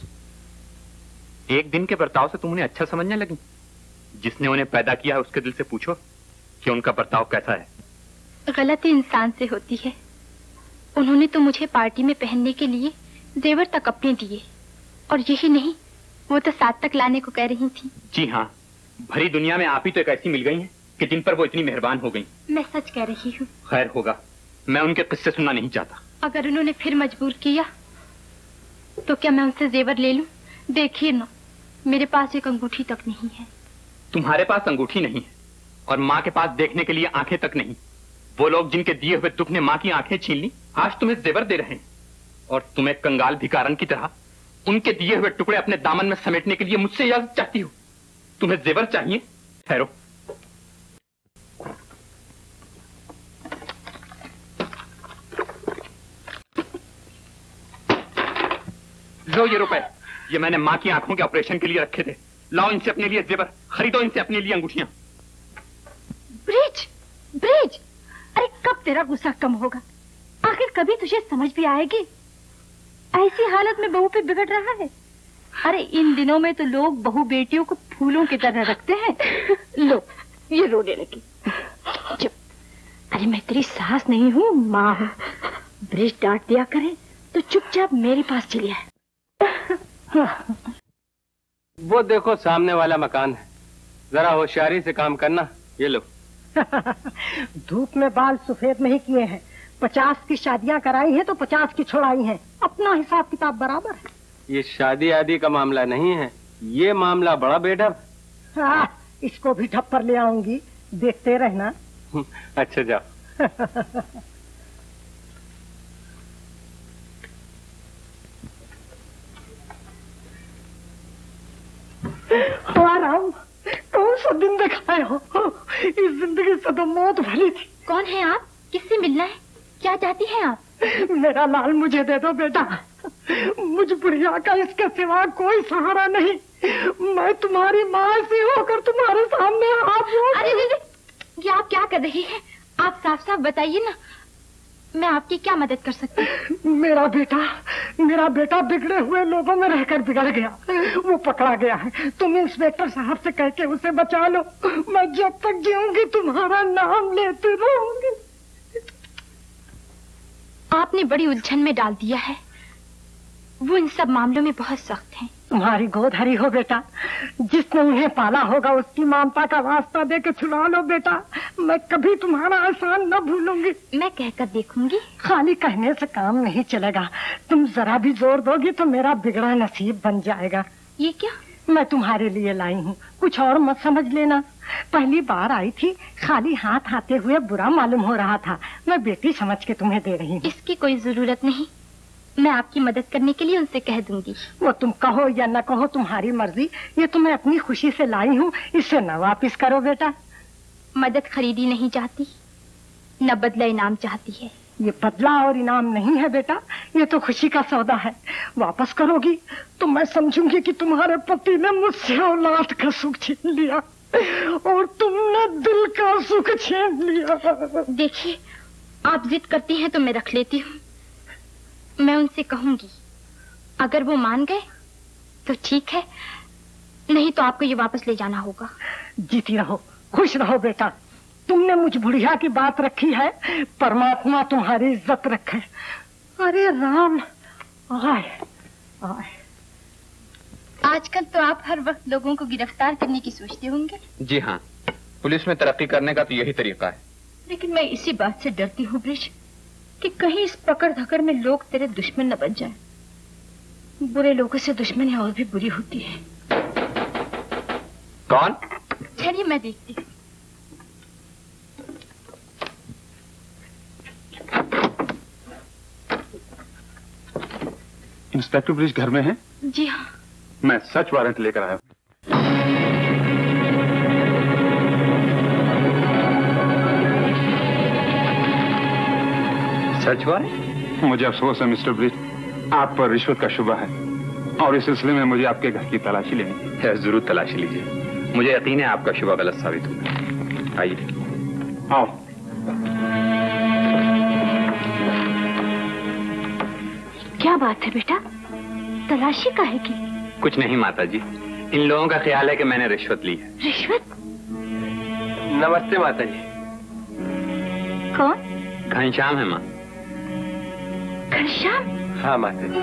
S7: एक दिन के बर्ताव से तुम उन्हें अच्छा समझने लगी। जिसने उन्हें पैदा किया है उसके दिल से पूछो कि उनका बर्ताव कैसा है।
S10: गलती इंसान से होती है। उन्होंने तो मुझे पार्टी में पहनने के लिए जेवर तक अपने दिए। और यही नहीं वो तो साथ तक लाने को कह रही थी।
S7: जी हाँ भरी दुनिया में आप ही तो एक ऐसी मिल गई हैं कि जिन पर वो इतनी मेहरबान हो गई।
S10: मैं सच कह रही हूँ।
S7: खैर होगा मैं उनके किस्से सुनना नहीं चाहता।
S10: अगर उन्होंने फिर मजबूर किया तो क्या मैं उनसे जेवर ले लूँ? देखिए ना। मेरे पास एक अंगूठी तक नहीं है।
S7: तुम्हारे पास अंगूठी नहीं है और माँ के पास देखने के लिए आँखें तक नहीं। वो लोग जिनके दिए हुए दुख ने माँ की आँखें छीन ली, आज तुम्हें जेवर दे रहे हैं। और तुम्हें कंगाल भिकारन की तरह उनके दिए हुए टुकड़े अपने दामन में समेटने के लिए मुझसे इजाज़त चाहती हो। तुम्हें जेवर चाहिए? ठहरो। लो ये रुपए। ये मैंने माँ की आँखों के ऑपरेशन के लिए रखे थे। लाओ इनसे अपने लिए जेवर, खरीदो इनसे अपने लिए अंगूठियाँ।
S10: ब्रिज ब्रिज, अरे कब तेरा गुस्सा कम होगा? आखिर कभी तुझे समझ भी आएगी? ऐसी हालत में बहू पे बिगड़ रहा है? अरे इन दिनों में तो लोग बहू बेटियों को फूलों की तरह रखते हैं। लो, ये रोने लगी। चुप। अरे मैं तेरी सास नहीं हूँ, माँ ब्रिज डांट दिया करे तो चुपचाप मेरे पास चली आए। [laughs]
S3: वो देखो सामने वाला मकान है। जरा होशियारी से काम करना ये लो। [laughs]
S18: धूप में बाल सफ़ेद नहीं किए हैं। पचास की शादियाँ कराई हैं तो पचास की छोड़ाई हैं। अपना हिसाब किताब बराबर है।
S3: ये शादी आदि का मामला नहीं है। ये मामला बड़ा बेढब।
S18: हाँ, इसको भी ठप्पर ले आऊँगी। देखते रहना। [laughs]
S3: अच्छा जाओ।
S18: कौन सा दिन दिखाए हो। इस ज़िंदगी से तो मौत भली थी।
S10: कौन है आप? किससे मिलना है? क्या चाहती हैं आप?
S18: मेरा लाल मुझे दे दो बेटा। मुझ बुढ़िया का इसके सिवा कोई सहारा नहीं। मैं तुम्हारी माँ से होकर तुम्हारे सामने
S10: अरे अरे, अरे, ये आप क्या कर रही हैं? आप साफ़ साफ़ बताइए ना। मैं आपकी क्या मदद कर सकती हूँ? [laughs]
S18: मेरा बेटा मेरा बेटा बिगड़े हुए लोगों में रहकर बिगड़ गया। वो पकड़ा गया है। तुम इंस्पेक्टर साहब से कह के उसे बचा लो। मैं जब तक जीऊँगी तुम्हारा नाम लेती रहूँगी।
S10: आपने बड़ी उलझन में डाल दिया है। वो इन सब मामलों में बहुत सख्त हैं।
S18: तुम्हारी गोद हरी हो बेटा। जिसने उन्हें पाला होगा उसकी ममता का वास्ता दे के छुड़ा लो बेटा। मैं कभी तुम्हारा एहसान न भूलूँगी।
S10: मैं कहकर देखूँगी।
S18: खाली कहने से काम नहीं चलेगा। तुम जरा भी ज़ोर दोगी तो मेरा बिगड़ा नसीब बन जाएगा।
S10: ये क्या?
S18: मैं तुम्हारे लिए लाई हूँ। कुछ और मत समझ लेना। पहली बार आई थी खाली हाथ आते हुए बुरा मालूम हो रहा था। मैं बेटी समझ के तुम्हें दे रही हूँ।
S10: इसकी कोई ज़रूरत नहीं। मैं आपकी मदद करने के लिए उनसे कह दूँगी।
S18: वो तुम कहो या न कहो तुम्हारी मर्ज़ी। ये तो मैं अपनी खुशी से लाई हूँ। इसे न वापिस करो बेटा।
S10: मदद खरीदी नहीं चाहती न बदला इनाम चाहती है।
S18: ये बदला और इनाम नहीं है बेटा। ये तो खुशी का सौदा है। वापस करोगी तो मैं समझूँगी कि तुम्हारे पति ने मुझसे औलाद का सुख छीन लिया और तुमने दिल का सुख छीन लिया।
S10: देखिए आप जिद करती हैं तो मैं रख लेती हूँ। मैं उनसे कहूँगी अगर वो मान गए तो ठीक है नहीं तो आपको ये वापस ले जाना होगा।
S18: जीती रहो खुश रहो बेटा। तुमने मुझ बुढ़िया की बात रखी है परमात्मा तुम्हारी इज़्ज़त रखे। अरे राम आए आए।
S10: आजकल तो आप हर वक्त लोगों को गिरफ़्तार करने की सोचते होंगे।
S7: जी हाँ पुलिस में तरक्की करने का तो यही तरीका है।
S10: लेकिन मैं इसी बात से डरती हूँ ब्रिज। कि कहीं इस पकड़ धकड़ में लोग तेरे दुश्मन न बन जाएँ। बुरे लोगों से दुश्मनी और भी बुरी होती है।
S7: कौन?
S10: चलिए मैं देखती हूँ।
S13: इंस्पेक्टर ब्रिज घर में है?
S10: जी हाँ।
S13: मैं सच वारंट लेकर आया हूँ।
S7: सच वारंट
S13: मुझे अफसोस है मिस्टर ब्रिज। आप पर रिश्वत का शुबा है। और इस सिलसिले में मुझे आपके घर की तलाशी लेनी
S7: है। ज़रूर तलाशी लीजिए। मुझे यकीन है आपका शुबा गलत साबित होगा। आइए।
S13: आओ।
S10: क्या बात है बेटा? तलाशी का है की?
S7: कुछ नहीं माता जी इन लोगों का ख्याल है कि मैंने रिश्वत ली है।
S10: रिश्वत?
S3: नमस्ते माता जी
S10: कौन?
S7: घनश्याम है माँ।
S10: घनश्याम?
S3: हाँ माता जी।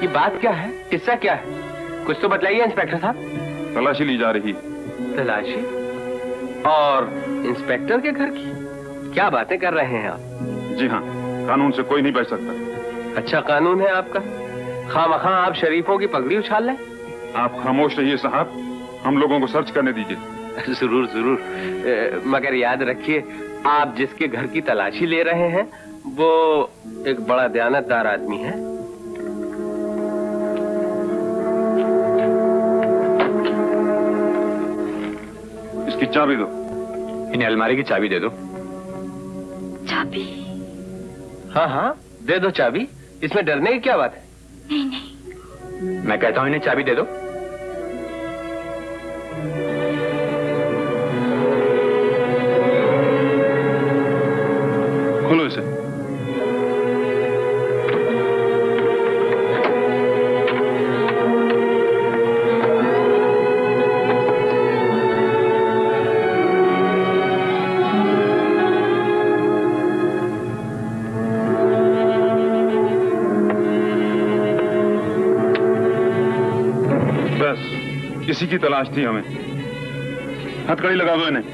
S3: ये बात क्या है? किस्सा क्या है? कुछ तो बतलाइए इंस्पेक्टर साहब।
S13: तलाशी ली जा रही।
S3: तलाशी? और इंस्पेक्टर के घर की? क्या बातें कर रहे हैं आप?
S13: जी हाँ कानून से कोई नहीं बच सकता।
S3: अच्छा कानून है आपका? खाम खां आप शरीफों की पगड़ी उछाल लें।
S13: आप खामोश रहिए साहब। हम लोगों को सर्च करने दीजिए।
S3: ज़रूर ज़रूर। ए, मगर याद रखिए आप जिसके घर की तलाशी ले रहे हैं वो एक बड़ा दयानतदार आदमी है।
S13: इसकी चाबी दो।
S7: इन्हें अलमारी की चाबी दे दो।
S10: चाबी?
S3: हाँ हाँ दे दो चाबी। इसमें डरने की क्या बात है?
S10: नहीं नहीं।
S7: मैं कहता हूँ इन्हें चाबी दे दो।
S13: खोलो इसे। की तलाश थी हमें। हथकड़ी लगा दो इन्हें।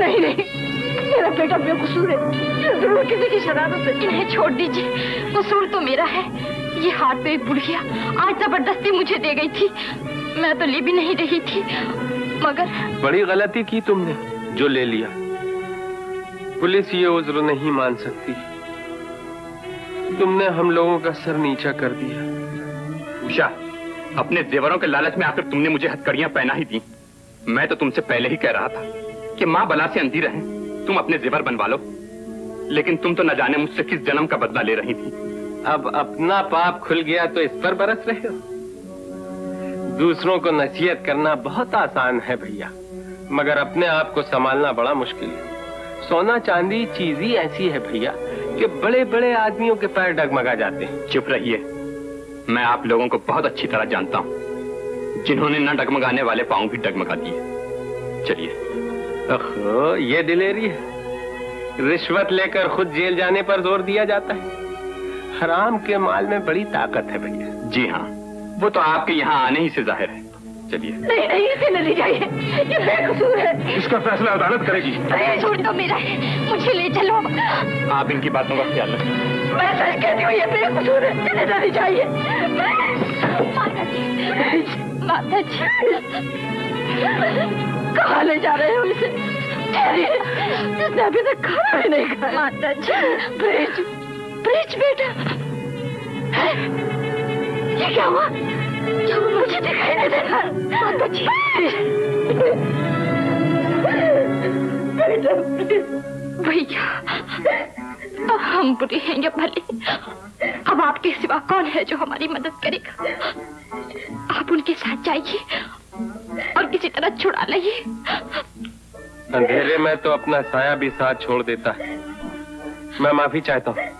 S10: नहीं नहीं। मेरा बेटा बेकसूर है। ज़रूर किसी की शरारत है इन्हें छोड़ दीजिए। कसूर तो मेरा है। ये हाथ पे एक बुढ़िया आज ज़बरदस्ती मुझे दे गई थी। मैं तो ले भी नहीं रही थी। मगर
S3: बड़ी गलती की तुमने जो ले लिया। पुलिस ये उज्र नहीं मान सकती। तुमने हम लोगों का सर नीचा कर दिया।
S7: उषा अपने जेवरों के लालच में आकर तुमने मुझे हथकड़ियाँ पहना ही दी। मैं तो तुमसे पहले ही कह रहा था कि माँ बला से अंधी रहे तुम अपने जेवर बनवा लो। लेकिन तुम तो न जाने मुझसे किस जन्म का बदला ले रही थी।
S3: अब अपना पाप खुल गया तो इस पर बरस रहे हो। दूसरों को नसीहत करना बहुत आसान है भैया मगर अपने आप को संभालना बड़ा मुश्किल है। सोना चांदी चीज़ ही ऐसी है भैया कि बड़े बड़े आदमियों के पैर डगमगा जाते हैं।
S7: चुप रहिए। मैं आप लोगों को बहुत अच्छी तरह जानता हूँ। जिन्होंने न डगमगाने वाले पाँव भी डगमगा दिए। चलिए।
S3: ये दिलेरी है। रिश्वत लेकर खुद जेल जाने पर ज़ोर दिया जाता है। हराम के माल में बड़ी ताकत है भैया।
S7: जी हाँ। वो तो आपके यहाँ आने ही से ज़ाहिर है। चलिए।
S10: नहीं नहीं इसे न ले जाइए। ये बेकसूर है।
S7: इसका फैसला अदालत करेगी।
S10: छोड़ दो मेरा। मुझे ले चलो।
S7: आप इनकी बातों का ख्याल रखें।
S10: मैं सच कहती हूँ ये बेकसूर है। इन्हें न ले जाइए। माता जी माता जी कहाँ ले जा रहे हो इसे? इसने अभी तक खाना भी नहीं खाया। माता जी ब्रिज ब्रिज बेटा ये क्या हुआ? मुझे दिखाई नहीं भैया हम बुरे हैं या भले? अब आपके सिवा कौन है जो हमारी मदद करेगा? आप उनके साथ जाइए और किसी तरह छुड़ा लाइए।
S3: अंधेरे में तो अपना साया भी साथ छोड़ देता है। मैं माफ़ी चाहता हूँ।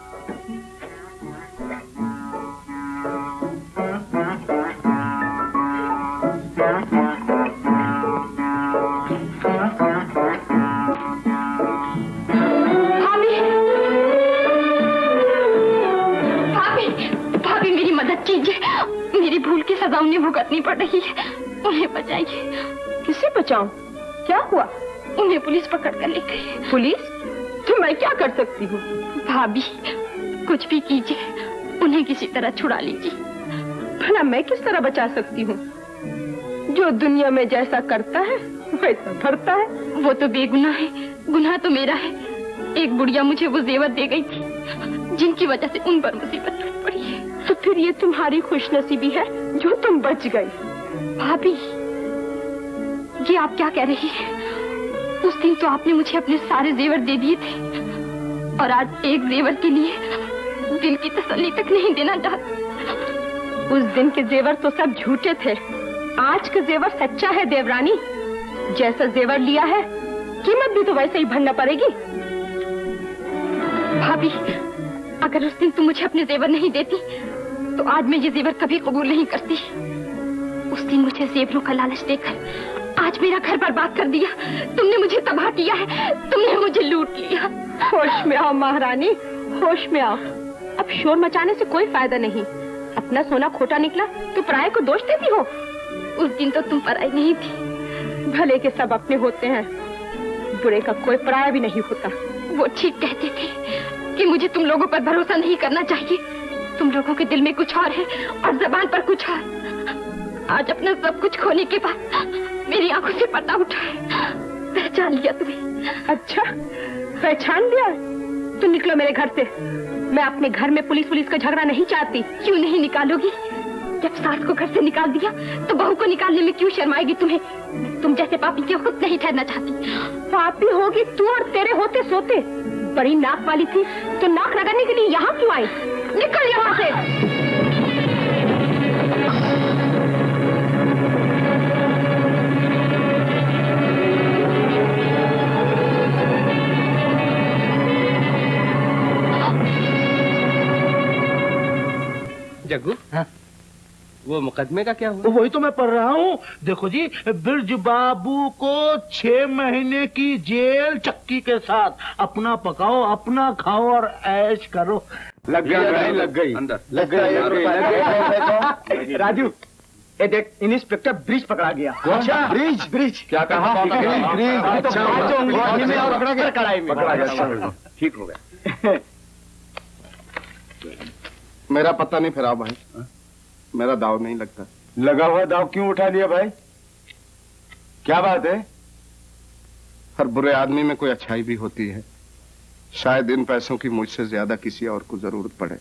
S10: उन्हें भुगतनी पड़ रही है। उन्हें बचाइए।
S6: किसे बचाऊं? क्या हुआ?
S10: उन्हें पुलिस पकड़ कर ले गई
S6: पुलिस? तो मैं क्या कर सकती हूँ?
S10: भाभी कुछ भी कीजिए। उन्हें किसी तरह छुड़ा लीजिए।
S6: भला मैं किस तरह बचा सकती हूँ? जो दुनिया में जैसा करता है वैसा भरता है।
S10: वो तो बेगुनाह है। गुनाह तो मेरा है। एक बुढ़िया मुझे वो जेवर दे गई थी जिनकी वजह से उन पर मुसीबत
S6: फिर ये तुम्हारी खुशनसीबी है जो तुम बच गई।
S10: भाभी, ये आप क्या कह रही हैं? उस दिन तो आपने मुझे अपने सारे जेवर दे दिए थे। और आज एक जेवर के लिए दिल की तसल्ली तक नहीं देना चाहती।
S6: उस दिन के जेवर तो सब झूठे थे। आज का जेवर सच्चा है, देवरानी। जैसा जेवर लिया है, कीमत भी तो वैसे ही भरना पड़ेगी।
S10: भाभी, अगर उस दिन तुम मुझे अपने जेवर नहीं देती तो आज मैं ये जेवर कभी कबूल नहीं करती। उस दिन मुझे जेवरों का लालच देकर आज मेरा घर बर्बाद कर दिया। तुमने मुझे तबाह किया है। तुमने मुझे लूट लिया।
S6: होश में आओ महारानी होश में आओ। अब शोर मचाने से कोई फ़ायदा नहीं। अपना सोना खोटा निकला तो पराये को दोष देती हो।
S10: उस दिन तो तुम पराई नहीं थी।
S6: भले के सब अपने होते हैं। बुरे का कोई पराया भी नहीं होता।
S10: वो ठीक कहते थे कि मुझे तुम लोगों पर भरोसा नहीं करना चाहिए। तुम लोगों के दिल में कुछ और है और जबान पर कुछ और। आज अपना सब कुछ खोने के बाद मेरी आँखों से पर्दा उठा है। पहचान लिया तुम्हें।
S6: अच्छा पहचान लिया? तो निकलो मेरे घर से। मैं अपने घर में पुलिस पुलिस का झगड़ा नहीं चाहती।
S10: क्यों नहीं निकालोगी? जब सास को घर से निकाल दिया तो बहू को निकालने में क्यों शर्माएगी तुम्हें? तुम जैसे पापी के खुद नहीं ठहरना चाहती।
S6: पापी होगी तू और तेरे होते सोते बड़ी नाक वाली थी तो नाक रगड़ने के लिए यहाँ क्यों आई? निकल यहाँ से।
S3: जग्गू
S1: हाँ?
S3: वो मुकदमे का क्या हुआ?
S1: तो वही तो मैं पढ़ रहा हूँ। देखो जी बिरज बाबू को छह महीने की जेल चक्की के साथ अपना पकाओ अपना खाओ और ऐश करो।
S2: लग गया लग गई।
S7: अंदर।
S2: लग गई
S8: राजू ये देख इंस्पेक्टर ब्रिज पकड़ा गया।
S2: अच्छा ब्रिज ब्रिज क्या कहा? ब्रिज ब्रिज अच्छा
S8: पकड़ा गया कड़ाई में
S2: पकड़ा गया ठीक हो गया।
S13: मेरा पता नहीं फिरा भाई। मेरा दाव नहीं लगता।
S2: लगा हुआ दाव क्यों उठा लिया भाई? क्या बात है?
S13: हर बुरे आदमी में कोई अच्छाई भी होती है। शायद इन पैसों की मुझसे ज़्यादा किसी और को ज़रूरत पड़े।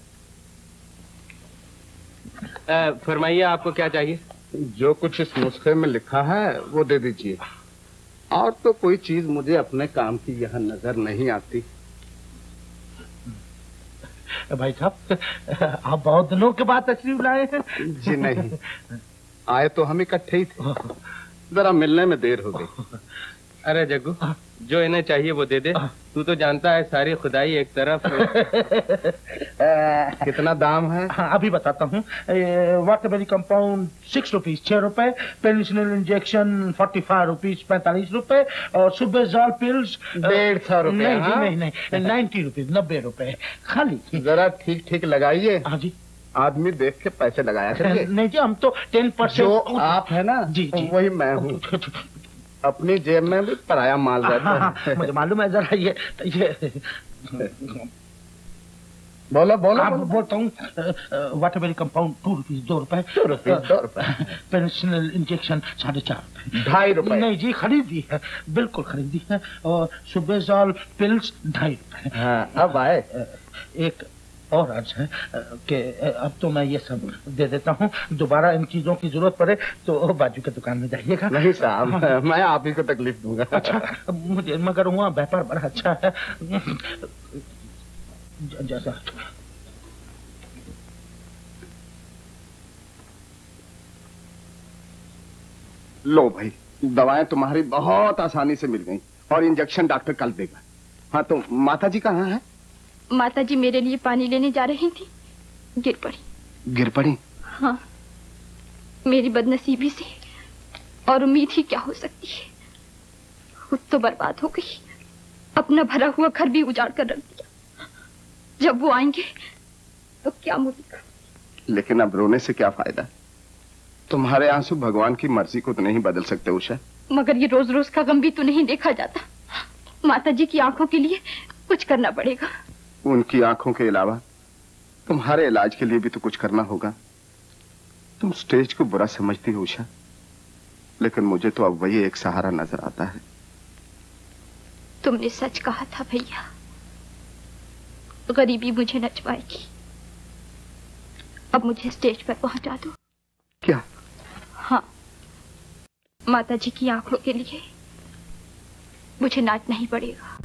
S3: फरमाइए आपको क्या चाहिए?
S13: जो कुछ इस नुस्खे में लिखा है वो दे दीजिए। और तो कोई चीज़ मुझे अपने काम की यहाँ नज़र नहीं आती।
S1: भाई साहब आप बहुत दिनों के बाद तशरीफ़ लाए हैं।
S13: जी नहीं। आए तो हम इकट्ठे ही थे। जरा मिलने में देर हो गई।
S3: अरे जग्गू जो इन्हें चाहिए वो दे दे। तू तो जानता है सारी खुदाई एक तरफ़। [laughs]
S13: कितना दाम है?
S1: हाँ अभी बताता हूँ। वाटरबेरी कंपाउंड सिक्स रुपीज़ छह रुपए। Penicillin injection forty five rupees पैंतालीस रुपए। और सुबेजाल पिल्स
S13: डेढ़ सौ रुपए,
S1: नहीं
S13: हाँ?
S1: नहीं नहीं नाइन्टी रुपीज़ नब्बे रुपए। खाली।
S13: जरा ठीक ठीक लगाइए।
S1: हाँ जी।
S13: आदमी देख के पैसे लगाया
S1: नहीं जी हम तो टेन परसेंट
S13: आप है ना
S1: जी जी।
S13: वही मैं हूँ। अपनी जेब में भी पराया माल रहता
S1: हाँ, हाँ, [laughs] मुझे मालूम है जरा ये ये।
S13: बोलो बोलो
S1: आप बोलता हूँ वाटरबेरी कंपाउंड टू रुपीज़ दो रुपए।
S13: दो रुपए दो रुपए। [laughs]
S1: पेनिसिलिन इंजेक्शन साढ़े चार रुपए।
S13: ढाई रुपए।
S1: नहीं जी खरीदी है बिल्कुल खरीदी है और सुबेजाल पिल्स ढाई रुपए।
S13: हाँ अब आए।
S1: एक और अर्ज़ है कि अब तो मैं ये सब दे देता हूँ। दोबारा इन चीज़ों की ज़रूरत पड़े तो बाजू के दुकान में जाइएगा।
S13: नहीं साहब मैं आप ही को तकलीफ़ दूँगा।
S1: अच्छा मुझे मगर वहाँ व्यापार बड़ा अच्छा है। जैसा।
S13: लो भाई दवाएँ तुम्हारी बहुत आसानी से मिल गई और इंजेक्शन डॉक्टर कल देगा। हाँ तो माता जी कहाँ है?
S10: माता जी मेरे लिए पानी लेने जा रही थी। गिर पड़ी।
S13: गिर पड़ी?
S10: हाँ। मेरी बदनसीबी से। और उम्मीद ही क्या हो सकती है? खुद तो बर्बाद हो गई। अपना भरा हुआ घर भी उजाड़ कर रख दिया। जब वो आएँगे तो क्या मिलेगा
S13: लेकिन अब रोने से क्या फ़ायदा? तुम्हारे आँसू भगवान की मर्ज़ी को तो नहीं बदल सकते उषा।
S10: मगर ये रोज रोज का गम भी तो नहीं देखा जाता। माता जी की आँखों के लिए कुछ करना पड़ेगा।
S13: उनकी आँखों के अलावा तुम्हारे इलाज के लिए भी तो कुछ करना होगा। तुम स्टेज को बुरा समझती हो उषा। लेकिन मुझे तो अब वही एक सहारा नज़र आता है।
S10: तुमने सच कहा था भैया। गरीबी मुझे नचवाएगी। अब मुझे स्टेज पर पहुँचा दो।
S13: क्या?
S10: हाँ। माता जी की आँखों के लिए मुझे नाच नहीं पड़ेगा।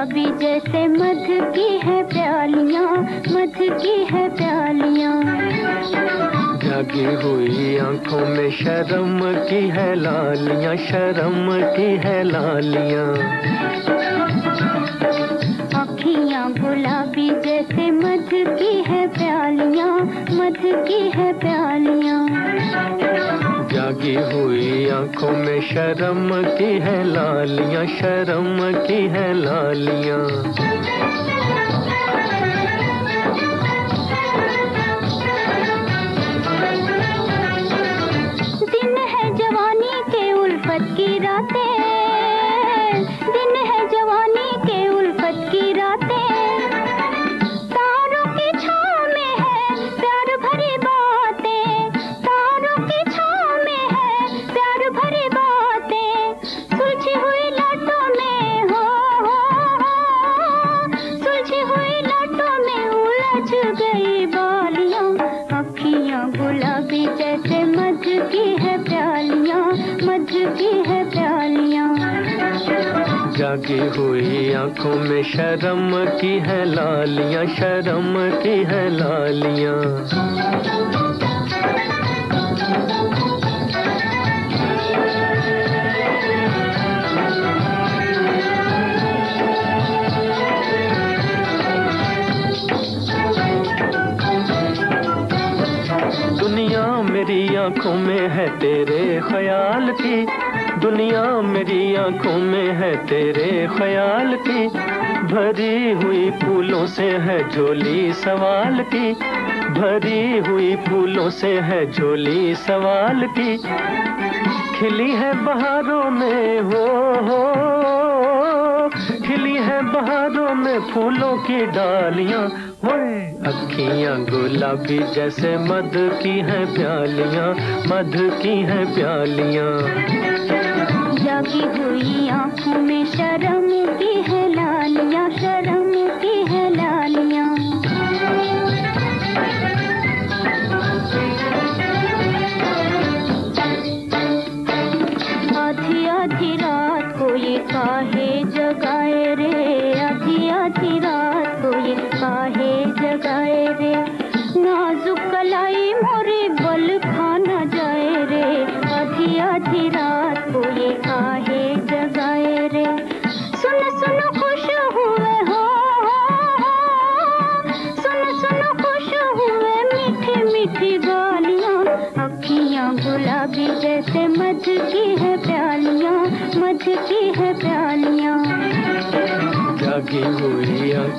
S14: गुलाबी जैसे मध की है प्यालियाँ मध की है प्यालियाँ।
S16: जागी हुई आँखों में शर्म की है लालियाँ शर्म की है लालियाँ।
S14: अखियाँ गुलाबी जैसे मध की है प्यालियाँ मध की है प्यालियाँ।
S16: जागी हुई आँखों में शर्म की है लालियाँ शर्म की है लालियाँ। से है झोली सवाल की। खिली है बहारों में, हो हो। खिली है बहारों में फूलों की डालियाँ। अखियाँ गुलाबी जैसे मध की है प्यालियाँ, मध की है प्यालियाँ।
S14: जागी हुई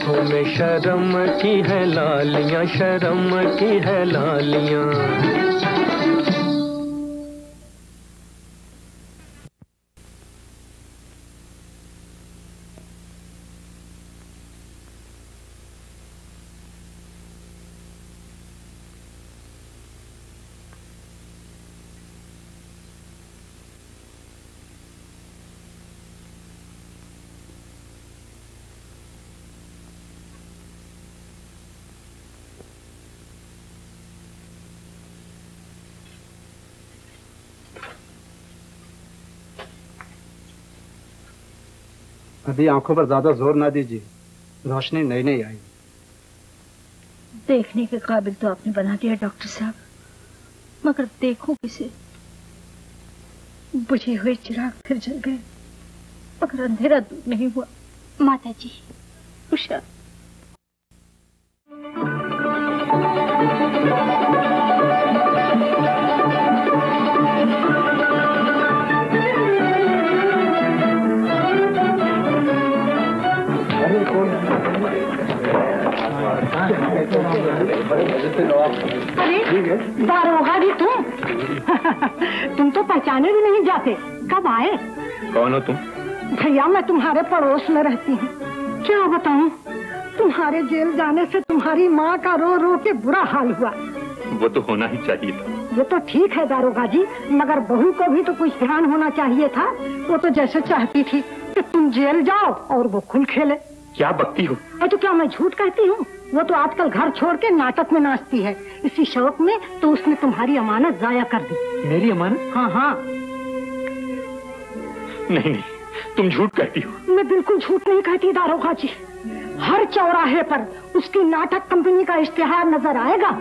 S14: आँखों में शर्म की है लालियाँ शर्म की है लालियाँ।
S8: अभी आँखों पर ज़्यादा ज़ोर ना दीजिए। रोशनी नई नई आई।
S9: देखने के काबिल तो आपने बना दिया, डॉक्टर साहब। मगर देखो किसे। बुझे हुए चिराग फिर जल गए। मगर अंधेरा दूर नहीं हुआ।
S14: माता जी
S9: उषा।
S18: पहचाने भी नहीं जाते। कब आए?
S7: कौन हो तुम?
S18: भैया मैं तुम्हारे पड़ोस में रहती हूँ। क्या बताऊँ? तुम्हारे जेल जाने से तुम्हारी माँ का रो रो के बुरा हाल हुआ।
S7: वो तो होना ही चाहिए था।
S18: ये तो ठीक है दारोगा जी मगर बहू को भी तो कुछ ध्यान होना चाहिए था। वो तो जैसे चाहती थी कि तुम जेल जाओ और वो खुल खेले।
S7: क्या बकती हो?
S18: तो क्या मैं झूठ कहती हूँ? वो तो आजकल घर छोड़ के नाटक में नाचती है। इसी शौक में तो उसने तुम्हारी अमानत जाया कर दी।
S7: मेरी अमानत?
S18: हाँ हाँ।
S7: नहीं नहीं तुम झूठ कहती हो।
S18: मैं बिल्कुल झूठ नहीं कहती दारोगा जी। हर चौराहे पर उसकी नाटक कंपनी का इश्तेहार नज़र आएगा।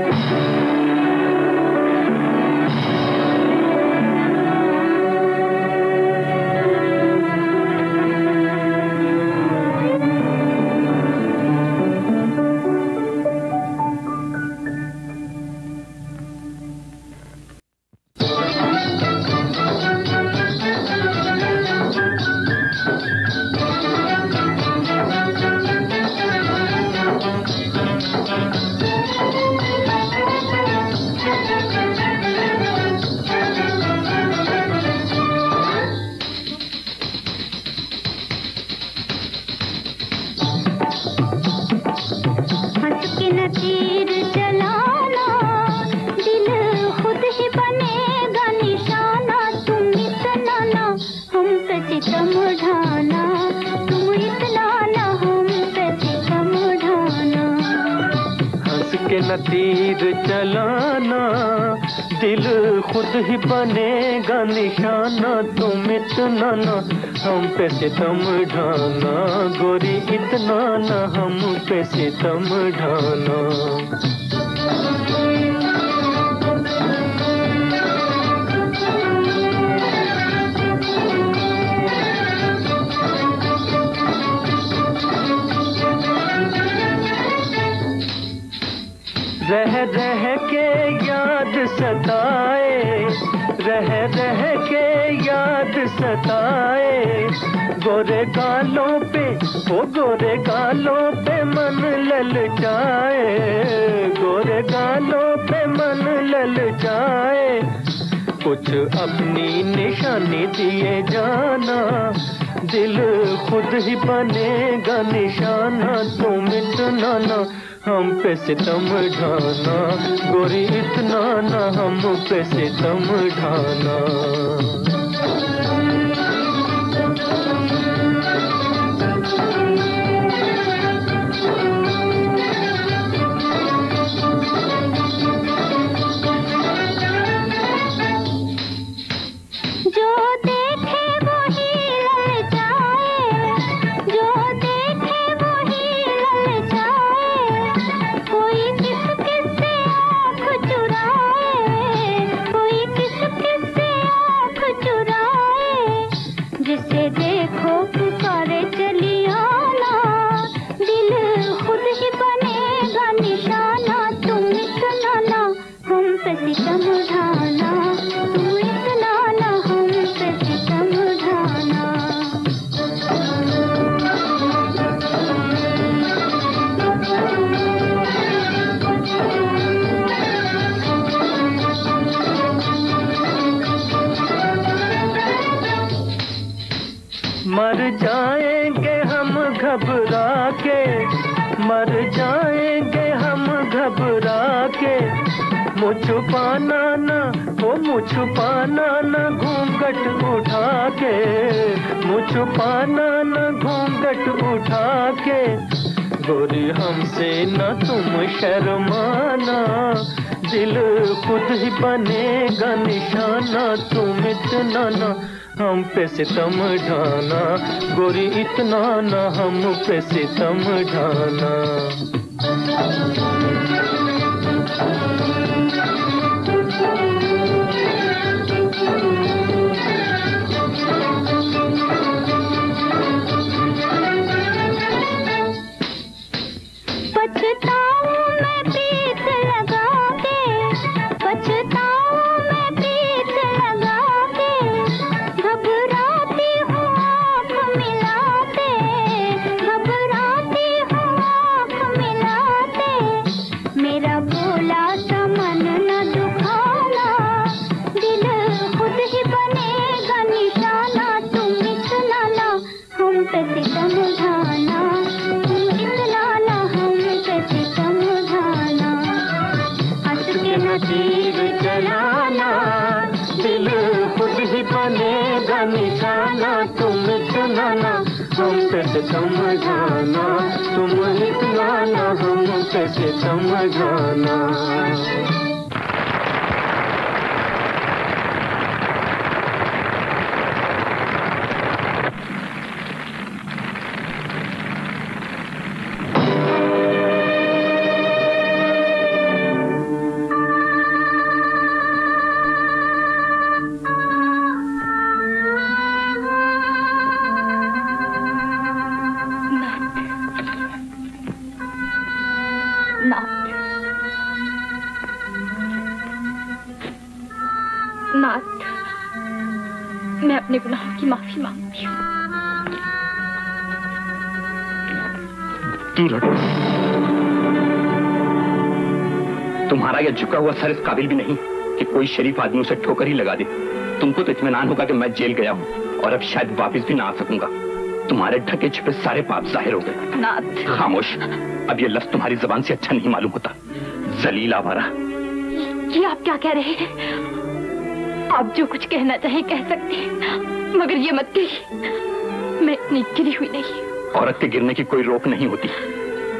S14: हंस [laughs] इतना न हम पे सितम ढाना।
S16: गोरी इतना ना हम पे सितम ढाना। सताए गोरे गालों पे, ओ गोरे गालों पे मन ललचाए। गोरे गालों पे मन ललचाए। कुछ अपनी निशानी दिए जाना, दिल खुद ही बनेगा निशाना। तुम मिटना ना, हम पे सितम ढाना। गोरी इतना ना, हम पे सितम ढाना। मर जाएँगे हम घबरा के मर जाएँगे हम घबरा के मुझ पाना ना वो मुझ पाना ना घूंघट उठा के मुझ पाना ना घूंघट उठा के गोरी हमसे न तुम शर्माना, दिल खुद ही बनेगा निशाना। तुम इतना ना हम पे सितम ढाना गोरी इतना ना हम पे सितम ढाना
S19: हम पे
S10: माफ़ी मांगती हूँ
S7: हटो तुम्हारा यह झुका हुआ सर इस काबिल भी नहीं कि कोई शरीफ आदमी उसे ठोकर ही लगा दे। तुमको तो इतमान होगा कि मैं जेल गया हूँ और अब शायद वापस भी ना आ सकूँगा। तुम्हारे ढके छिपे सारे पाप ज़ाहिर हो गए। खामोश। अब ये लफ्ज तुम्हारी जबान से अच्छा नहीं मालूम होता। जलील आवारा।
S10: आप क्या कह रहे हैं? आप जो कुछ कहना चाहें कह सकते हैं। मगर ये मत कहिए मैं इतनी गिरी हुई नहीं
S7: औरत के गिरने की कोई रोक नहीं होती।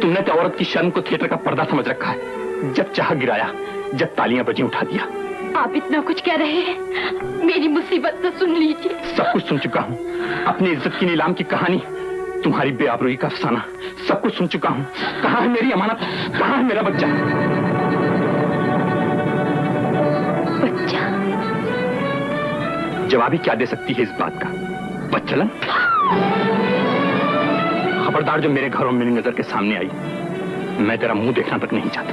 S7: तुमने तो औरत की शर्म को थिएटर का पर्दा समझ रखा है। जब चाह गिराया जब तालियाँ बजी उठा दिया।
S10: आप इतना कुछ कह रहे हैं? मेरी मुसीबत तो सुन लीजिए।
S7: सब कुछ सुन चुका हूँ। अपनी इज़्ज़त की नीलाम की कहानी तुम्हारी बेआबरूई का अफसाना। सब कुछ सुन चुका हूँ। कहाँ है मेरी अमानत? कहाँ है मेरा बच्चा
S10: बच्चा?
S7: जवाब ही क्या दे सकती है इस बात का? बच्चलन खबरदार जो मेरे घरों में मेरी नज़र के सामने आई मैं तेरा मुँह देखना तक नहीं चाहता।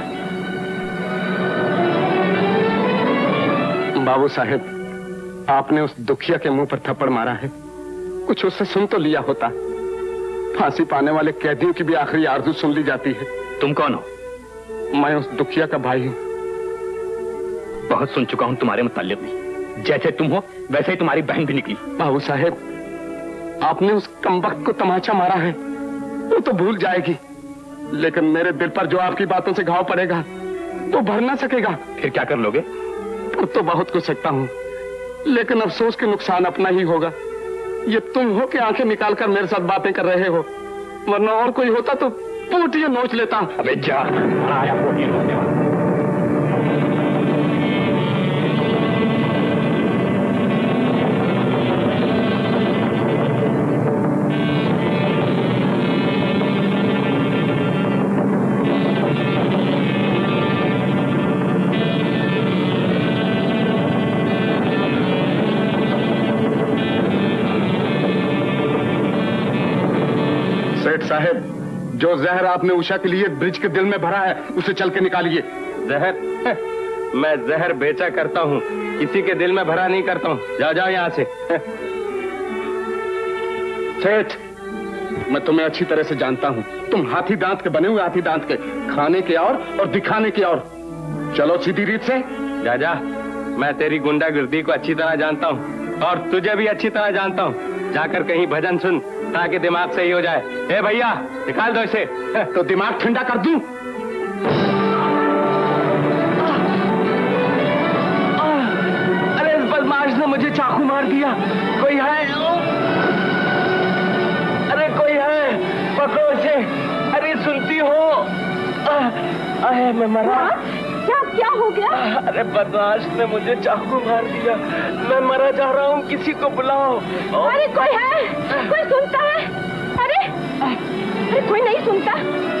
S13: बाबू साहेब आपने उस दुखिया के मुँह पर थप्पड़ मारा है। कुछ उससे सुन तो लिया होता। फांसी पाने वाले कैदियों की भी आखिरी आरज़ू सुन ली जाती है।
S7: तुम कौन हो?
S13: मैं उस दुखिया का भाई हूँ।
S7: बहुत सुन चुका हूँ तुम्हारे मुतालिक भी जैसे तुम हो वैसे ही तुम्हारी बहन भी निकली।
S13: बाबू साहेब आपने उस कमबख्त को तमाचा मारा है। वो तो भूल जाएगी। लेकिन मेरे दिल पर जो आपकी बातों से घाव पड़ेगा वो भर ना सकेगा।
S7: फिर क्या कर लोगे?
S13: अब तो बहुत कुछ सकता हूँ। लेकिन अफसोस के नुकसान अपना ही होगा। ये तुम हो कि आँखें निकालकर मेरे साथ बातें कर रहे हो। वरना और कोई होता तो पोटियाँ नोच लेता।
S7: अबे जा आया
S13: जो जहर आपने उषा के लिए ब्रिज के दिल में भरा है उसे चल के निकालिए।
S3: जहर? मैं जहर बेचा करता हूँ किसी के दिल में भरा नहीं करता हूँ। जाओ जाओ यहाँ से।
S13: सेठ मैं तुम्हें अच्छी तरह से जानता हूँ। तुम हाथी दांत के बने हुए हाथी दांत के खाने के और और दिखाने के और। चलो सीधी रीत से।
S3: जा जा मैं तेरी गुंडागिर्दी को अच्छी तरह जानता हूँ और तुझे भी अच्छी तरह जानता हूँ। जाकर कहीं भजन सुन। ताकि दिमाग सही हो जाए। ए भैया, निकाल दो इसे।
S13: तो दिमाग ठंडा कर दूँ?
S3: अरे, इस बदमाश ने मुझे चाकू मार दिया। कोई है? अरे, कोई है? पकड़ो इसे। अरे, सुनती हो। अरे मैं मरा।
S6: क्या हो गया?
S3: अरे बदमाश ने मुझे चाकू मार दिया। मैं मरा जा रहा हूँ किसी को बुलाओ।
S6: अरे कोई है? कोई सुनता है? अरे अरे कोई नहीं सुनता।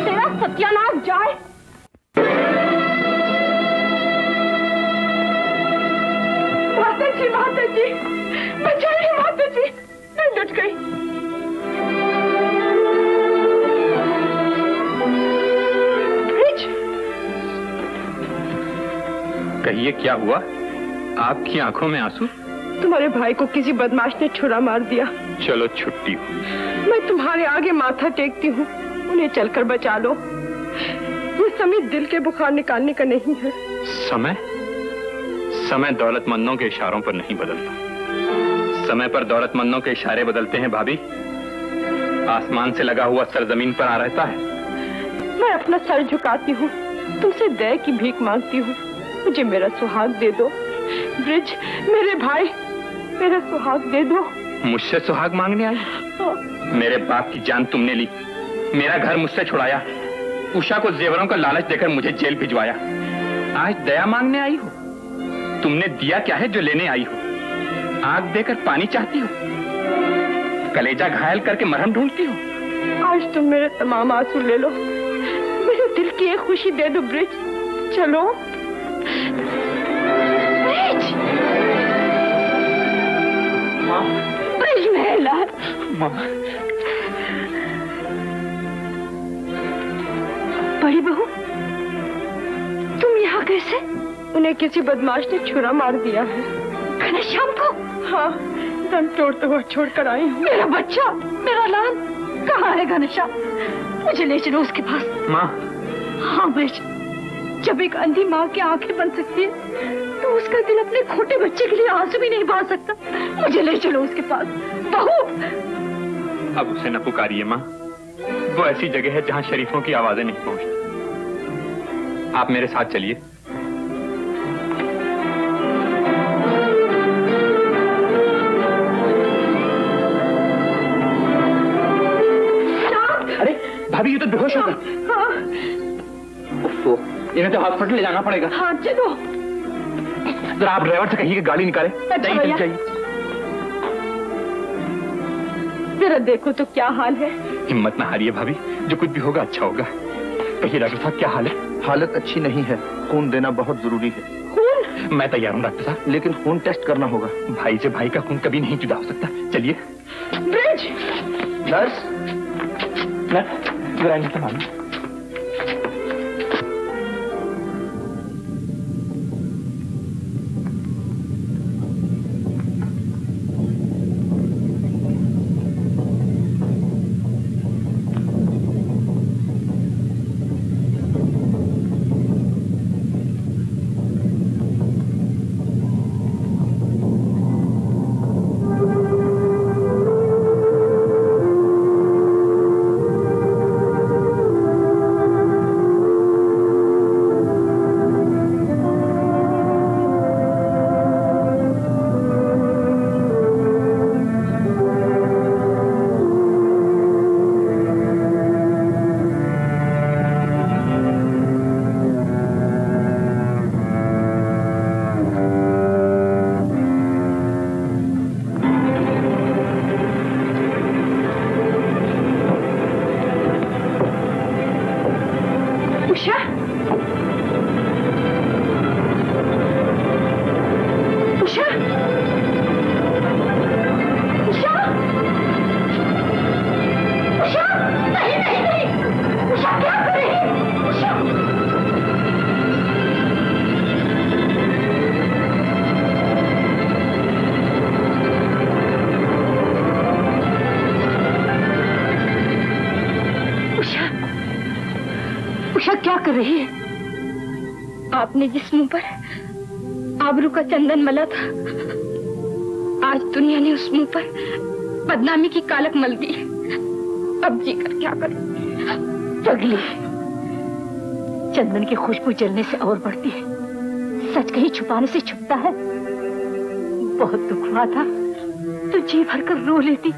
S6: तेरा सत्यानाश जाए। माता जी माता जी बचाइए माता जी। मैं लुट गई।
S7: कहिए क्या हुआ? आपकी आँखों में आँसू?
S6: तुम्हारे भाई को किसी बदमाश ने छुरा मार दिया।
S7: चलो छुट्टी
S6: मैं तुम्हारे आगे माथा टेकती हूँ। उन्हें चलकर बचा लो। ये समय दिल के बुखार निकालने का नहीं है।
S7: समय? समय दौलतमंदों के इशारों पर नहीं बदलता। समय पर दौलतमंदों के इशारे बदलते हैं भाभी। आसमान से लगा हुआ सर ज़मीन पर आ रहता है।
S6: मैं अपना सर झुकाती हूँ। तुमसे दया की भीख मांगती हूँ। मुझे मेरा सुहाग दे दो। ब्रिज मेरे भाई मेरा सुहाग दे दो।
S7: मुझसे सुहाग मांगने आई मेरे बाप की जान तुमने ली। मेरा घर मुझसे छुड़ाया। उषा को जेवरों का लालच देकर मुझे जेल भिजवाया। आज दया मांगने आई हो? तुमने दिया क्या है जो लेने आई हो? आग देकर पानी चाहती हो? कलेजा घायल करके मरहम ढूंढती हो?
S6: आज तुम मेरे तमाम आँसू ले लो। मेरे दिल की एक खुशी दे दो ब्रिज। चलो। ब्रिज ब्रिज महिला बड़ी बहू तुम यहाँ कैसे? उन्हें किसी बदमाश ने छुरा मार दिया है। घनश्याम को? हाँ दम तोड़ते हुए छोड़कर आई हूँ। मेरा बच्चा मेरा लाल कहाँ है घनश्याम मुझे ले चलो उसके पास।
S7: माँ?
S6: हाँ ब्रिज जब एक अंधी माँ की आँखें बन सकती है तो उसका दिल अपने खोटे बच्चे के लिए आँसू भी नहीं बहा सकता। मुझे ले चलो उसके पास। बहू!
S7: अब उसे न पुकारिए माँ। वो ऐसी जगह है जहाँ शरीफों की आवाज़ें नहीं पहुँचती। आप मेरे साथ चलिए।
S6: अरे
S7: भाभी ये तो बेहोश हो तो इन्हें तो हॉस्पिटल ले जाना पड़ेगा।
S6: हाँ चलो
S7: जरा आप ड्राइवर से कहिए कि गाड़ी निकाले।
S6: अच्छा
S7: चाहिए।
S6: जरा देखो तो क्या हाल है।
S7: हिम्मत ना हारिए भाभी जो कुछ भी होगा अच्छा होगा। कहिए डॉक्टर साहब क्या हाल है?
S1: हालत अच्छी नहीं है। खून देना बहुत ज़रूरी है।
S6: खून?
S7: मैं तैयार हूँ डॉक्टर साहब।
S1: लेकिन खून टेस्ट करना होगा।
S7: भाई से भाई का खून कभी नहीं जुदा हो सकता। चलिए।
S6: ब्रिज!
S1: नर्स?
S7: नर्स?
S10: मला था। आज दुनिया ने उस मुँह पर बदनामी की कालक मल दी। अब जी कर क्या करूँ?
S9: पगली। चंदन की खुशबू जलने से और बढ़ती है। सच कहीं छुपाने से छुपता है। बहुत दुख हुआ था। तो जी भर कर रो लेती।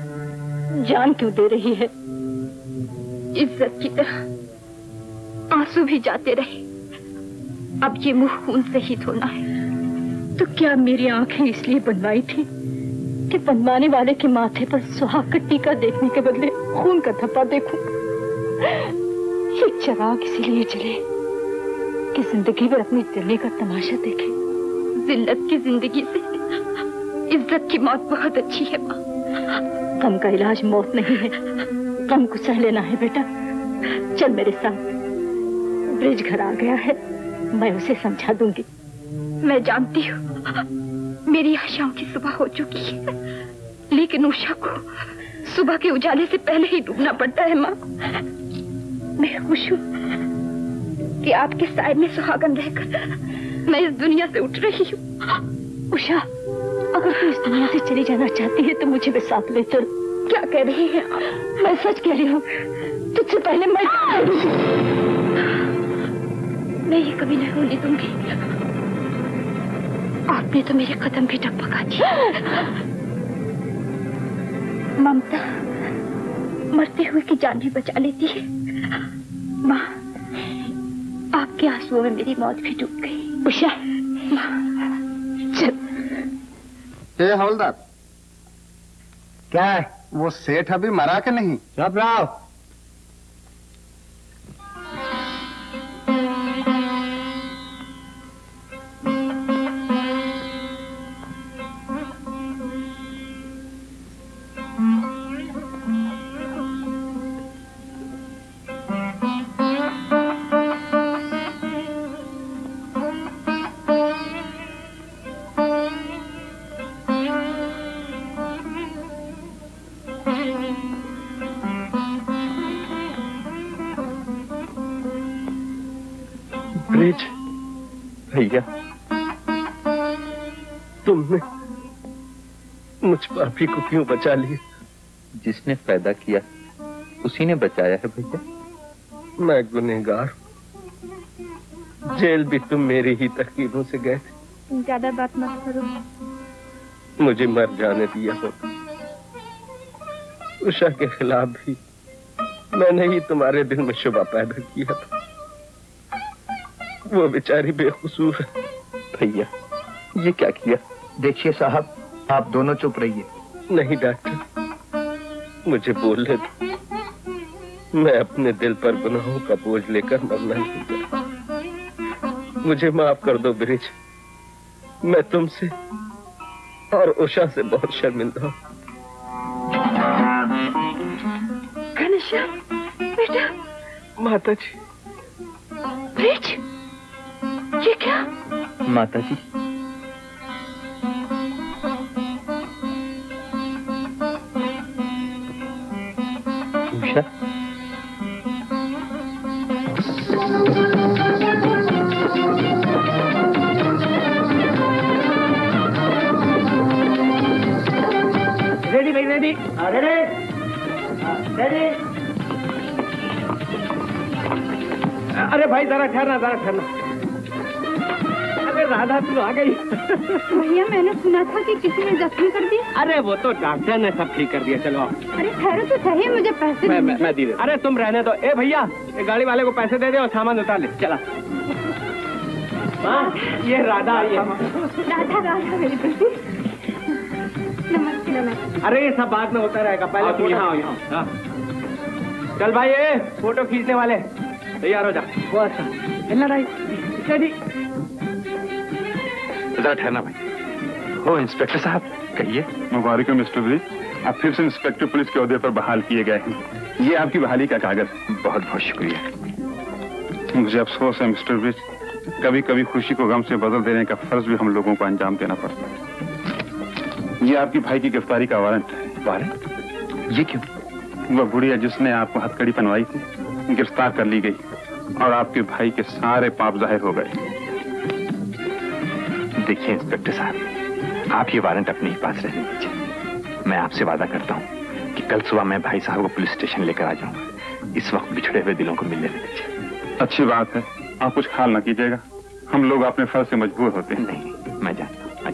S9: जान क्यों दे रही है?
S10: इज़्ज़त की तरह आँसू भी जाते रहे। अब ये मुँह खून से ही धोना है।
S9: तो क्या मेरी आँखें इसलिए बनवाई थी कि बनवाने वाले के माथे पर सुहाग का टीका देखने के बदले खून का थप्पा देखूँ? ये चराग इसीलिए जले कि ज़िंदगी भर अपनी जलने का तमाशा देखे।
S10: जिल्लत की ज़िंदगी से इज़्ज़त की मौत बहुत अच्छी है, माँ।
S9: गम का इलाज मौत नहीं है। गम को सह लेना है, बेटा। चल मेरे साथ। ब्रिज घर आ गया है। मैं उसे समझा दूँगी।
S10: मैं जानती हूँ। मेरी आशाओं की सुबह हो चुकी है। लेकिन उषा को सुबह के उजाले से पहले ही डूबना पड़ता है माँ। मैं खुश हूँ कि आपके साय में सुहागन रहकर मैं इस दुनिया से उठ रही हूँ।
S9: उषा अगर तू इस दुनिया से चली जाना चाहती है तो मुझे भी साथ ले चल।
S10: क्या कह रही है
S9: मैं सच कह रही हूँ तुझसे पहले मैं
S10: मैं ये कभी नहीं होने दूँगी आपने तो मेरे कदम भी टपका दिए। ममता मरते हुए की जान भी बचा लेती है। माँ आपके आंसुओं में मेरी मौत भी डूब गई।
S9: उषा
S10: चल।
S13: हवलदार क्या है? वो सेठ अभी मरा के नहीं?
S3: चुप रहो।
S20: मुझ को क्यों बचा लिया?
S7: जिसने पैदा किया उसी ने बचाया है भैया।
S20: मैं गुनेगार जेल भी तुम मेरी ही तकदीरों से गए थे।
S10: ज़्यादा बात मत करो।
S20: मुझे मर जाने दिया हो। उषा के खिलाफ भी मैंने ही तुम्हारे दिल में शुभा पैदा किया था। वो बेचारी बेकसूर है।
S7: भैया ये क्या किया?
S3: देखिए साहब आप दोनों चुप रहिए।
S20: नहीं डॉक्टर मुझे बोलने दो मैं अपने दिल पर गुनाहों का बोझ लेकर मरना नहीं चाहता। मुझे माफ़ कर दो ब्रिज। मैं तुमसे और उषा से बहुत शर्मिंदा हूँ।
S10: बेटा।
S20: माता जी
S10: ब्रिज ये क्या?
S7: माता जी उषा
S3: रेडी भाई रेडी रेडी रेडी अरे भाई जरा ठहरना जरा ठहरना। राधा तू आ गई।
S10: भैया मैंने सुना था कि किसी ने जख्मी कर दिया।
S3: अरे वो तो डॉक्टर ने सब ठीक कर दिया चलो।
S10: अरे ठहरो तो सही मुझे पैसे
S3: मैं मैं, मैं दी। अरे तुम रहने दो। ए भैया गाड़ी वाले को पैसे दे दे और सामान उतार ले। चला। हाँ, ये राधा आई है
S10: राधा राधा मेरी बेटी। नमस्ते नमस्ते।
S3: अरे ये सब बाद में होता रहेगा। पहले तुम यहाँ आओ यहाँ हाँ। चल भाई ये फ़ोटो खींचने वाले। तैयार हो जा। वो अच्छा। रेडी
S2: जरा ठहरना भाई। हो इंस्पेक्टर साहब कहिए। मुबारक हो मिस्टर ब्रिज आप फिर से इंस्पेक्टर पुलिस के अहदे पर बहाल किए गए हैं। ये आपकी बहाली का कागज़। बहुत बहुत शुक्रिया। मुझे अफसोस है मिस्टर ब्रिज कभी कभी खुशी को गम से बदल देने का फ़र्ज़ भी हम लोगों को अंजाम देना पड़ता है। ये आपकी भाई की गिरफ्तारी का वारंट है। वारंट? ये क्यों? वह बुढ़िया जिसने आपको हथकड़ी पहनवाई थी गिरफ़्तार कर ली गई और आपके भाई के सारे पाप ज़ाहिर हो गए।
S7: देखिए इंस्पेक्टर साहब आप ये वारंट अपने ही पास रहने दीजिए। मैं आपसे वादा करता हूँ कि कल सुबह मैं भाई साहब को पुलिस स्टेशन लेकर आ जाऊँगा। इस वक्त बिछड़े हुए दिलों को मिलने दीजिए।
S2: अच्छी बात है। आप कुछ ख्याल ना कीजिएगा। हम लोग अपने फ़र्ज़ से मजबूर होते हैं।
S7: नहीं मैं जानता